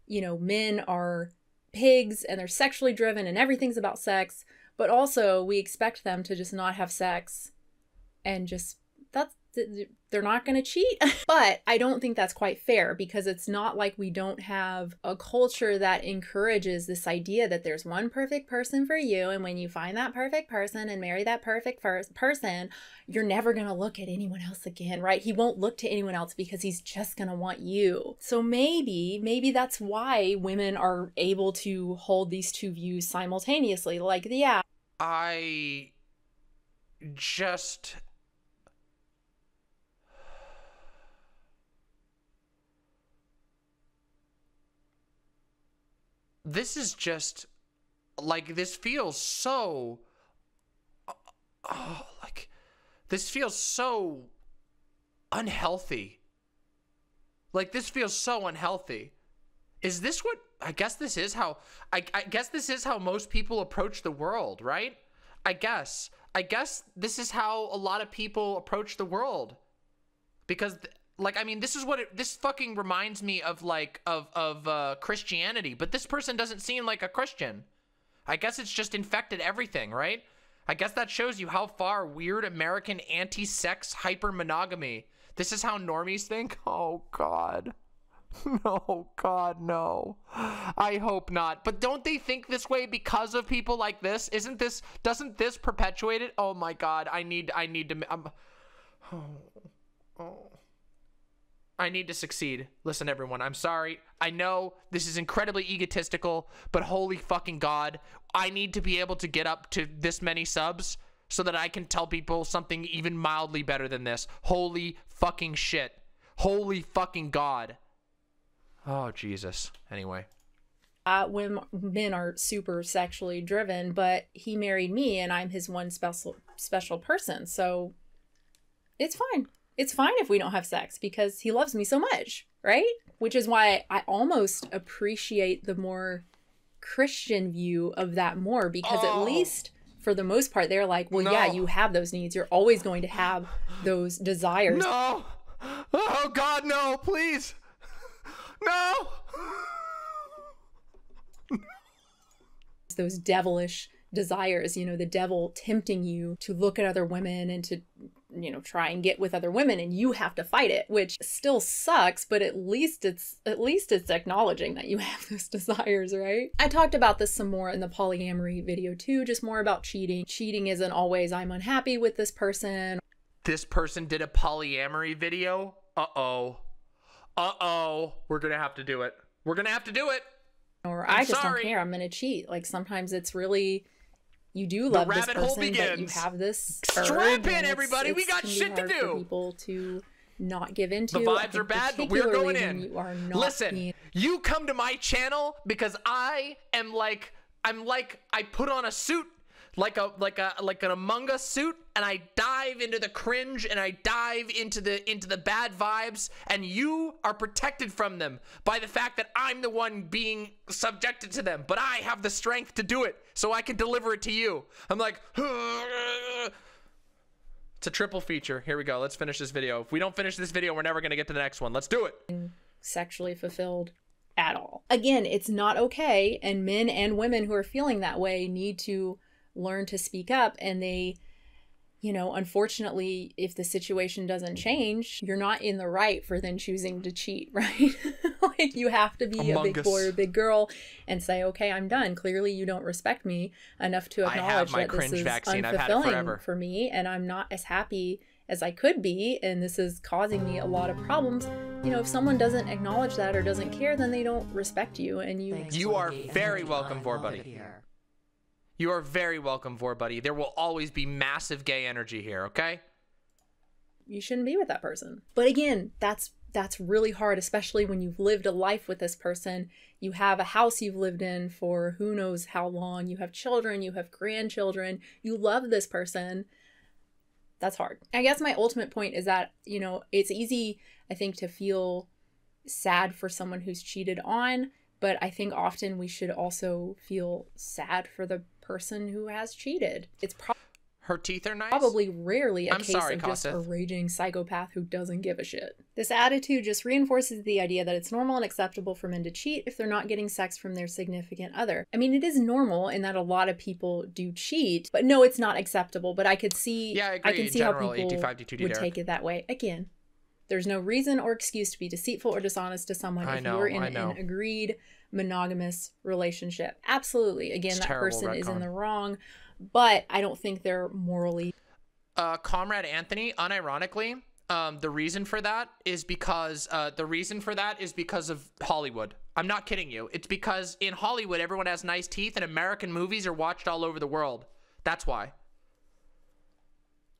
you know men are pigs and they're sexually driven and everything's about sex but also we expect them to just not have sex and just that's they're not going to cheat but i don't think that's quite fair because it's not like we don't have a culture that encourages this idea that there's one perfect person for you and when you find that perfect person and marry that perfect first person you're never going to look at anyone else again, right? He won't look to anyone else because he's just going to want you. So maybe, maybe that's why women are able to hold these two views simultaneously. Like, yeah, I just this is just like this feels so uh, oh, like this feels so unhealthy. Like this feels so unhealthy. Is this what i guess this is how I, I guess this is how most people approach the world right? I guess i guess this is how a lot of people approach the world. Because like i mean this is what it, this fucking reminds me of like of of uh christianity but this person doesn't seem like a christian i guess it's just infected everything right i guess that shows you how far weird american anti-sex hyper monogamy this is how normies think oh god no, God, no. I hope not. But don't they think this way because of people like this? Isn't this doesn't this perpetuate it? Oh my God, I need I need to oh, oh. I need to succeed. Listen, everyone, I'm sorry. I know this is incredibly egotistical, but holy fucking God, I need to be able to get up to this many subs so that I can tell people something even mildly better than this. Holy fucking shit. Holy fucking God. Oh, Jesus. Anyway. uh, when men are super sexually driven, but he married me and I'm his one special special person. So it's fine. It's fine if we don't have sex because he loves me so much, right? Which is why I almost appreciate the more Christian view of that more because Oh. at least for the most part they're like, well, yeah, you have those needs. You're always going to have those desires. No! Oh, God, no, please! No! those devilish desires, you know, the devil tempting you to look at other women and to, you know, try and get with other women and you have to fight it, which still sucks, but at least it's at least it's acknowledging that you have those desires, right? I talked about this some more in the polyamory video too, just more about cheating. Cheating isn't always I'm unhappy with this person This person did a polyamory video? Uh oh. Uh oh. We're gonna have to do it. We're gonna have to do it. or I'm I just sorry. don't care, I'm going to cheat. Like sometimes it's really you do The love this rabbit hole person, but you have this Strap in, it's- everybody. We got shit to do. People to not give in to. The vibes are bad, but we're going in. You are not Listen, being- you come to my channel because I am like I'm like I put on a suit like a like a like an Among Us suit and I dive into the cringe and I dive into the into the bad vibes and you are protected from them by the fact that I'm the one being subjected to them but I have the strength to do it so I can deliver it to you. I'm like It's a triple feature. Here we go. Let's finish this video. If we don't finish this video, we're never going to get to the next one. Let's do it. sexually fulfilled at all. Again, it's not okay, and men and women who are feeling that way need to learn to speak up. And they, you know, unfortunately, if the situation doesn't change, you're not in the right for then choosing to cheat, right? like you have to be Among a big Us. boy or big girl and say, okay, I'm done. Clearly, you don't respect me enough to acknowledge that this is vaccine. I've had it unfulfilling for me, and I'm not as happy as I could be, and this is causing me a lot of problems. You know, if someone doesn't acknowledge that or doesn't care, then they don't respect you, and you. Thanks You are very oh welcome I for, love buddy. it here. You are very welcome, Vor Buddy. There will always be massive gay energy here, okay? you shouldn't be with that person. But again, that's that's really hard, especially when you've lived a life with this person. You have a house you've lived in for who knows how long. You have children, you have grandchildren. You love this person. That's hard. I guess my ultimate point is that, you know, it's easy, I think, to feel sad for someone who's cheated on, but I think often we should also feel sad for the person who has cheated. It's probably Her teeth are nice. probably rarely a I'm case sorry, of just a raging psychopath who doesn't give a shit. This attitude just reinforces the idea that it's normal and acceptable for men to cheat if they're not getting sex from their significant other. I mean, it is normal in that a lot of people do cheat, but no, it's not acceptable. But I could see, Yeah, I agree. can see general, how people 85D2D would Derek. take it that way. Again, there's no reason or excuse to be deceitful or dishonest to someone I if know, you're in I know. an agreed monogamous relationship. Absolutely. Again, It's that person is in the wrong, but I don't think they're morally uh, Comrade Anthony, unironically, um, the reason for that is because uh, the reason for that is because of Hollywood. I'm not kidding you. It's because in Hollywood, everyone has nice teeth, and American movies are watched all over the world. That's why.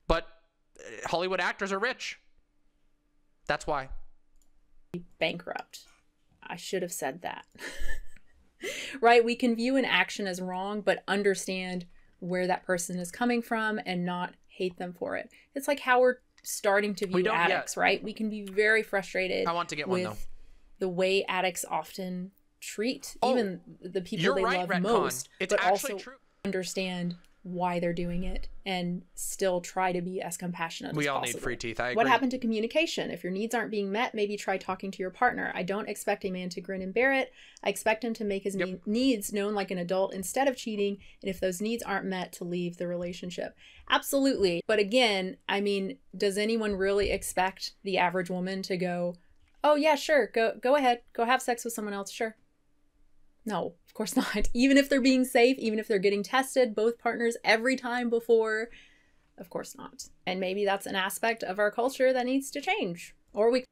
But uh, Hollywood actors are rich. That's why. bankrupt. I should have said that. right? We can view an action as wrong, but understand where that person is coming from and not hate them for it. It's like how we're starting to view don't yet. addicts, right? We can be very frustrated I want to get one though. the way addicts often treat Oh, even the people they right, love retcon. most, It's but actually also true. understand why they're doing it and still try to be as compassionate. We as all possible. need free teeth. I agree. What happened to communication? If your needs aren't being met, maybe try talking to your partner. I don't expect a man to grin and bear it. I expect him to make his Yep. ne- needs known like an adult instead of cheating. And if those needs aren't met, to leave the relationship. Absolutely. But again, I mean, does anyone really expect the average woman to go, "Oh yeah, sure, go go ahead, go have sex with someone else, sure." No, of course not. Even if they're being safe, even if they're getting tested, both partners every time before, of course not. And maybe that's an aspect of our culture that needs to change. Or we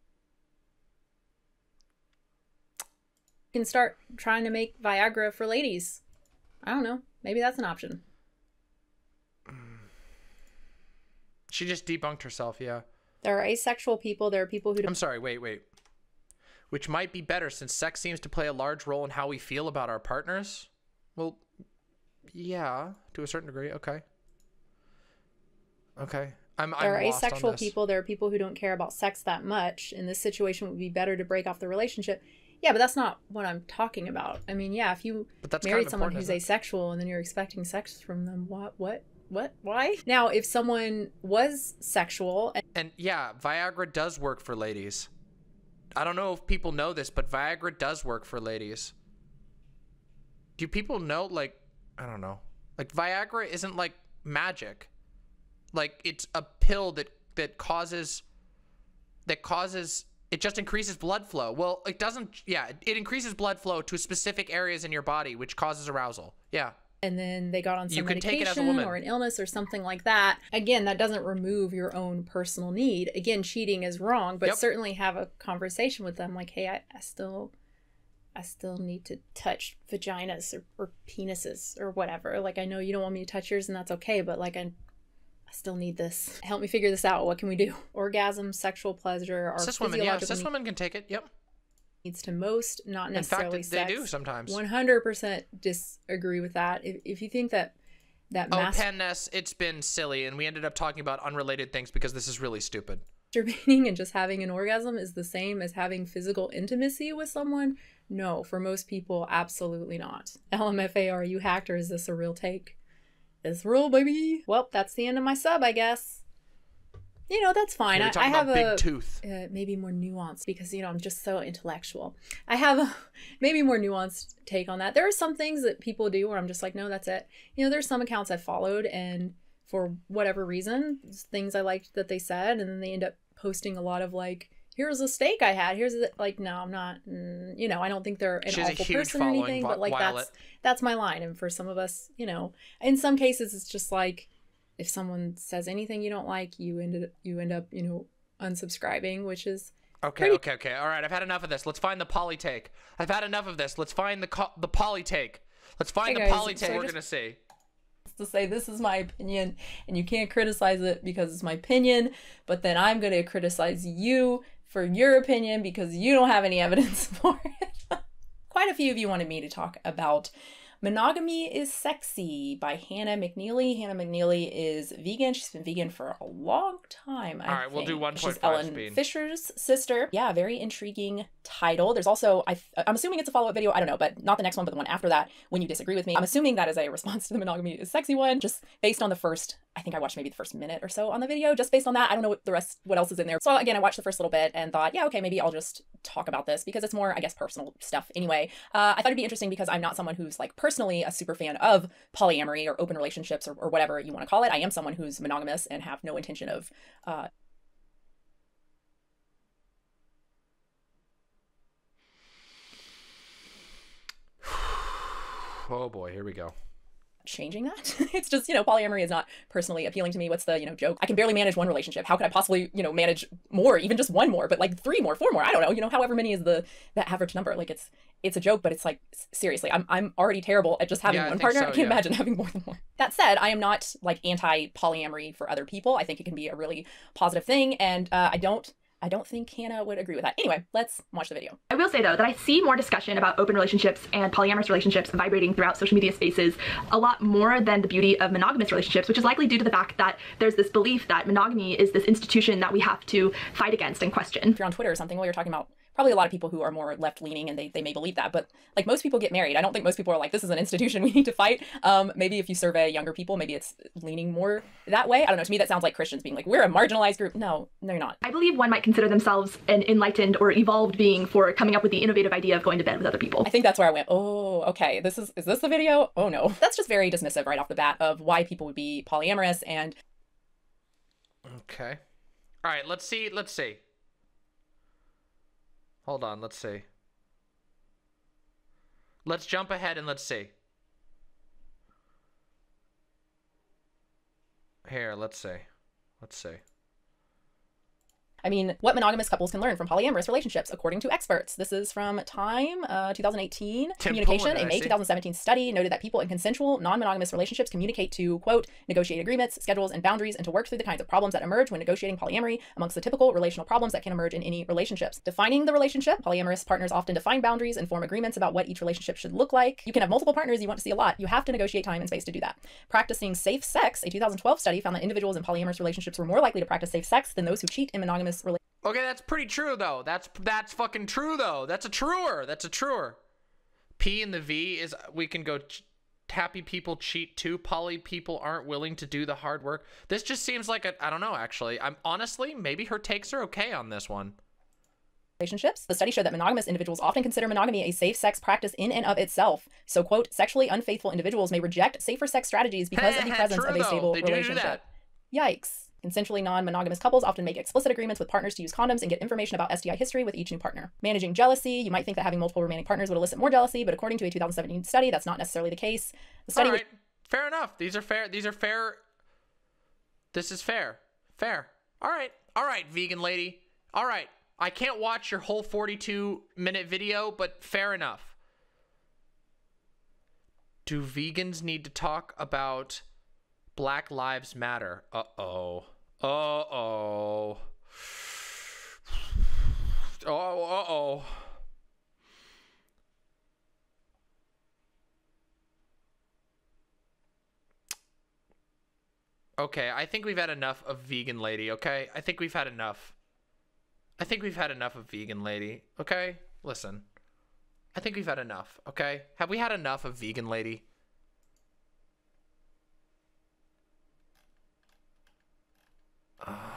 can start trying to make Viagra for ladies. I don't know. Maybe that's an option. She just debunked herself. Yeah. There are asexual people. There are people who I'm sorry, wait, wait. Which might be better since sex seems to play a large role in how we feel about our partners. Well, yeah, to a certain degree. Okay. Okay. I'm, I'm There are lost on asexual people. There are people who don't care about sex that much. In this situation, it would be better to break off the relationship. Yeah, but that's not what I'm talking about. I mean, yeah, if you But that's kind married someone who's asexual and then you're expecting sex from them, what, what, what, why? Now, if someone was sexual and And yeah, Viagra does work for ladies. I don't know if people know this, but Viagra does work for ladies. Do people know like I don't know. Like Viagra isn't like magic. Like it's a pill that that causes that causes it just increases blood flow. Well, it doesn't yeah, it increases blood flow to specific areas in your body which causes arousal. Yeah. And then they got on some You can take it as a medication or an illness or something like that. Again, that doesn't remove your own personal need. Again, cheating is wrong, but Yep. certainly have a conversation with them like, hey, I, I still I still need to touch vaginas or, or penises or whatever. Like I know you don't want me to touch yours and that's okay, but like I I still need this. Help me figure this out. What can we do? Orgasm, sexual pleasure, or Cis women, yeah, cis women can take it. Yep. Needs to most, not necessarily In fact, necessarily they sex. do sometimes. 100% disagree with that. If, if you think that that Oh, mas- Penn Ness, it's been silly, and we ended up talking about unrelated things because this is really stupid. masturbating and just having an orgasm is the same as having physical intimacy with someone? No, for most people, absolutely not. LMFAO, are you hacked, or is this a real take? This real, baby. Well, that's the end of my sub, I guess. You know, that's fine. I, I have a tooth. uh, maybe more nuanced because you know I'm just so intellectual. I have a maybe more nuanced take on that. There are some things that people do where I'm just like, no, that's it. You know, there's some accounts I followed and for whatever reason, things I liked that they said, and then they end up posting a lot of like, here's a steak I had. Here's a, like, no, I'm not. Mm, you know, I don't think they're an She has a awful person or anything, but like Violet. that's that's my line. And for some of us, you know, in some cases, it's just like if someone says anything you don't like, you ended you end up, you know, unsubscribing, which is Okay, Pretty- okay, okay. All right, I've had enough of this. Let's find the poly take. I've had enough of this. Let's find the co- the poly take. Let's find Hey the guys, poly so take. We're just- gonna see. to say this is my opinion and you can't criticize it because it's my opinion, but then I'm going to criticize you for your opinion because you don't have any evidence for it. Quite a few of you wanted me to talk about Monogamy is Sexy by Hannah McNeely. Hannah McNeely is vegan. She's been vegan for a long time. I All right, we'll do think. 1.5 She's Ellen speed. Fisher's sister. Yeah, very intriguing title. There's also, I, I'm assuming it's a follow up video. I don't know, but not the next one, but the one after that when you disagree with me. I'm assuming that is a response to the monogamy is sexy one, just based on the first, I think I watched maybe the first minute or so on the video. Just based on that, I don't know what the rest, what else is in there. So again, I watched the first little bit and thought, yeah, okay, maybe I'll just talk about this because it's more, I guess, personal stuff anyway. Uh, I thought it'd be interesting because I'm not someone who's like personally a super fan of polyamory or open relationships or, or whatever you want to call it. I am someone who's monogamous and have no intention of uh, Oh boy, here we go. Changing that. it's just, you know, polyamory is not personally appealing to me. What's the, you know, joke? I can barely manage one relationship. How could I possibly, you know, manage more, even just one more, but like three more, four more? I don't know. You know, however many is the the average number. Like it's it's a joke, but it's like seriously, I'm I'm already terrible at just having Yeah, one think partner. so, I can't yeah. imagine having more than one. That said, I am not like anti polyamory for other people. I think it can be a really positive thing, and uh, I don't I don't think Hannah would agree with that. Anyway, let's watch the video. I will say though that I see more discussion about open relationships and polyamorous relationships vibrating throughout social media spaces a lot more than the beauty of monogamous relationships, which is likely due to the fact that there's this belief that monogamy is this institution that we have to fight against and question. if you're on Twitter or something, well, you're talking about probably a lot of people who are more left leaning and they, they may believe that. But like most people get married. I don't think most people are like, this is an institution we need to fight. Um, maybe if you survey younger people, maybe it's leaning more that way. I don't know. To me, that sounds like Christians being like, we're a marginalized group. No, they're not. I believe one might consider themselves an enlightened or evolved being for coming up with the innovative idea of going to bed with other people. I think that's where I went. Oh, okay. This is is this the video? Oh no. That's just very dismissive right off the bat of why people would be polyamorous and Okay. All right, let's see. Let's see. Hold on, let's see. Let's jump ahead and let's see. Here, let's see. Let's see. I mean, what monogamous couples can learn from polyamorous relationships, according to experts. This is from Time, uh, 2018. Tim Communication, Pullen, a May 2017 study noted that people in consensual, non monogamous relationships communicate to, quote, negotiate agreements, schedules, and boundaries, and to work through the kinds of problems that emerge when negotiating polyamory amongst the typical relational problems that can emerge in any relationships. Defining the relationship, polyamorous partners often define boundaries and form agreements about what each relationship should look like. You can have multiple partners you want to see a lot. You have to negotiate time and space to do that. Practicing safe sex, a 2012 study found that individuals in polyamorous relationships were more likely to practice safe sex than those who cheat in monogamous relationships. Okay, that's pretty true though. That's that's fucking true though. That's a truer. That's a truer. P and the V is we can go ch- happy people cheat too. Poly people aren't willing to do the hard work. This just seems like a I don't know actually. I'm honestly maybe her takes are okay on this one. relationships. The study showed that monogamous individuals often consider monogamy a safe sex practice in and of itself. So, quote, sexually unfaithful individuals may reject safer sex strategies because of the presence True, of a though. stable They do do relationship. that. Yikes. Consensually non monogamous couples often make explicit agreements with partners to use condoms and get information about STI history with each new partner. Managing jealousy. You might think that having multiple romantic partners would elicit more jealousy, but according to a 2017 study, that's not necessarily the case. The study All right, fair enough. These are fair. These are fair. This is fair. Fair. All right. All right, vegan lady. All right. I can't watch your whole 42 minute video, but fair enough. Do vegans need to talk about Black Lives Matter. Uh oh. Uh oh. Oh, uh oh. Okay, I think we've had enough of vegan lady, okay? I think we've had enough. I think we've had enough of vegan lady, okay? Listen. I think we've had enough, okay? Have we had enough of vegan lady? Uh,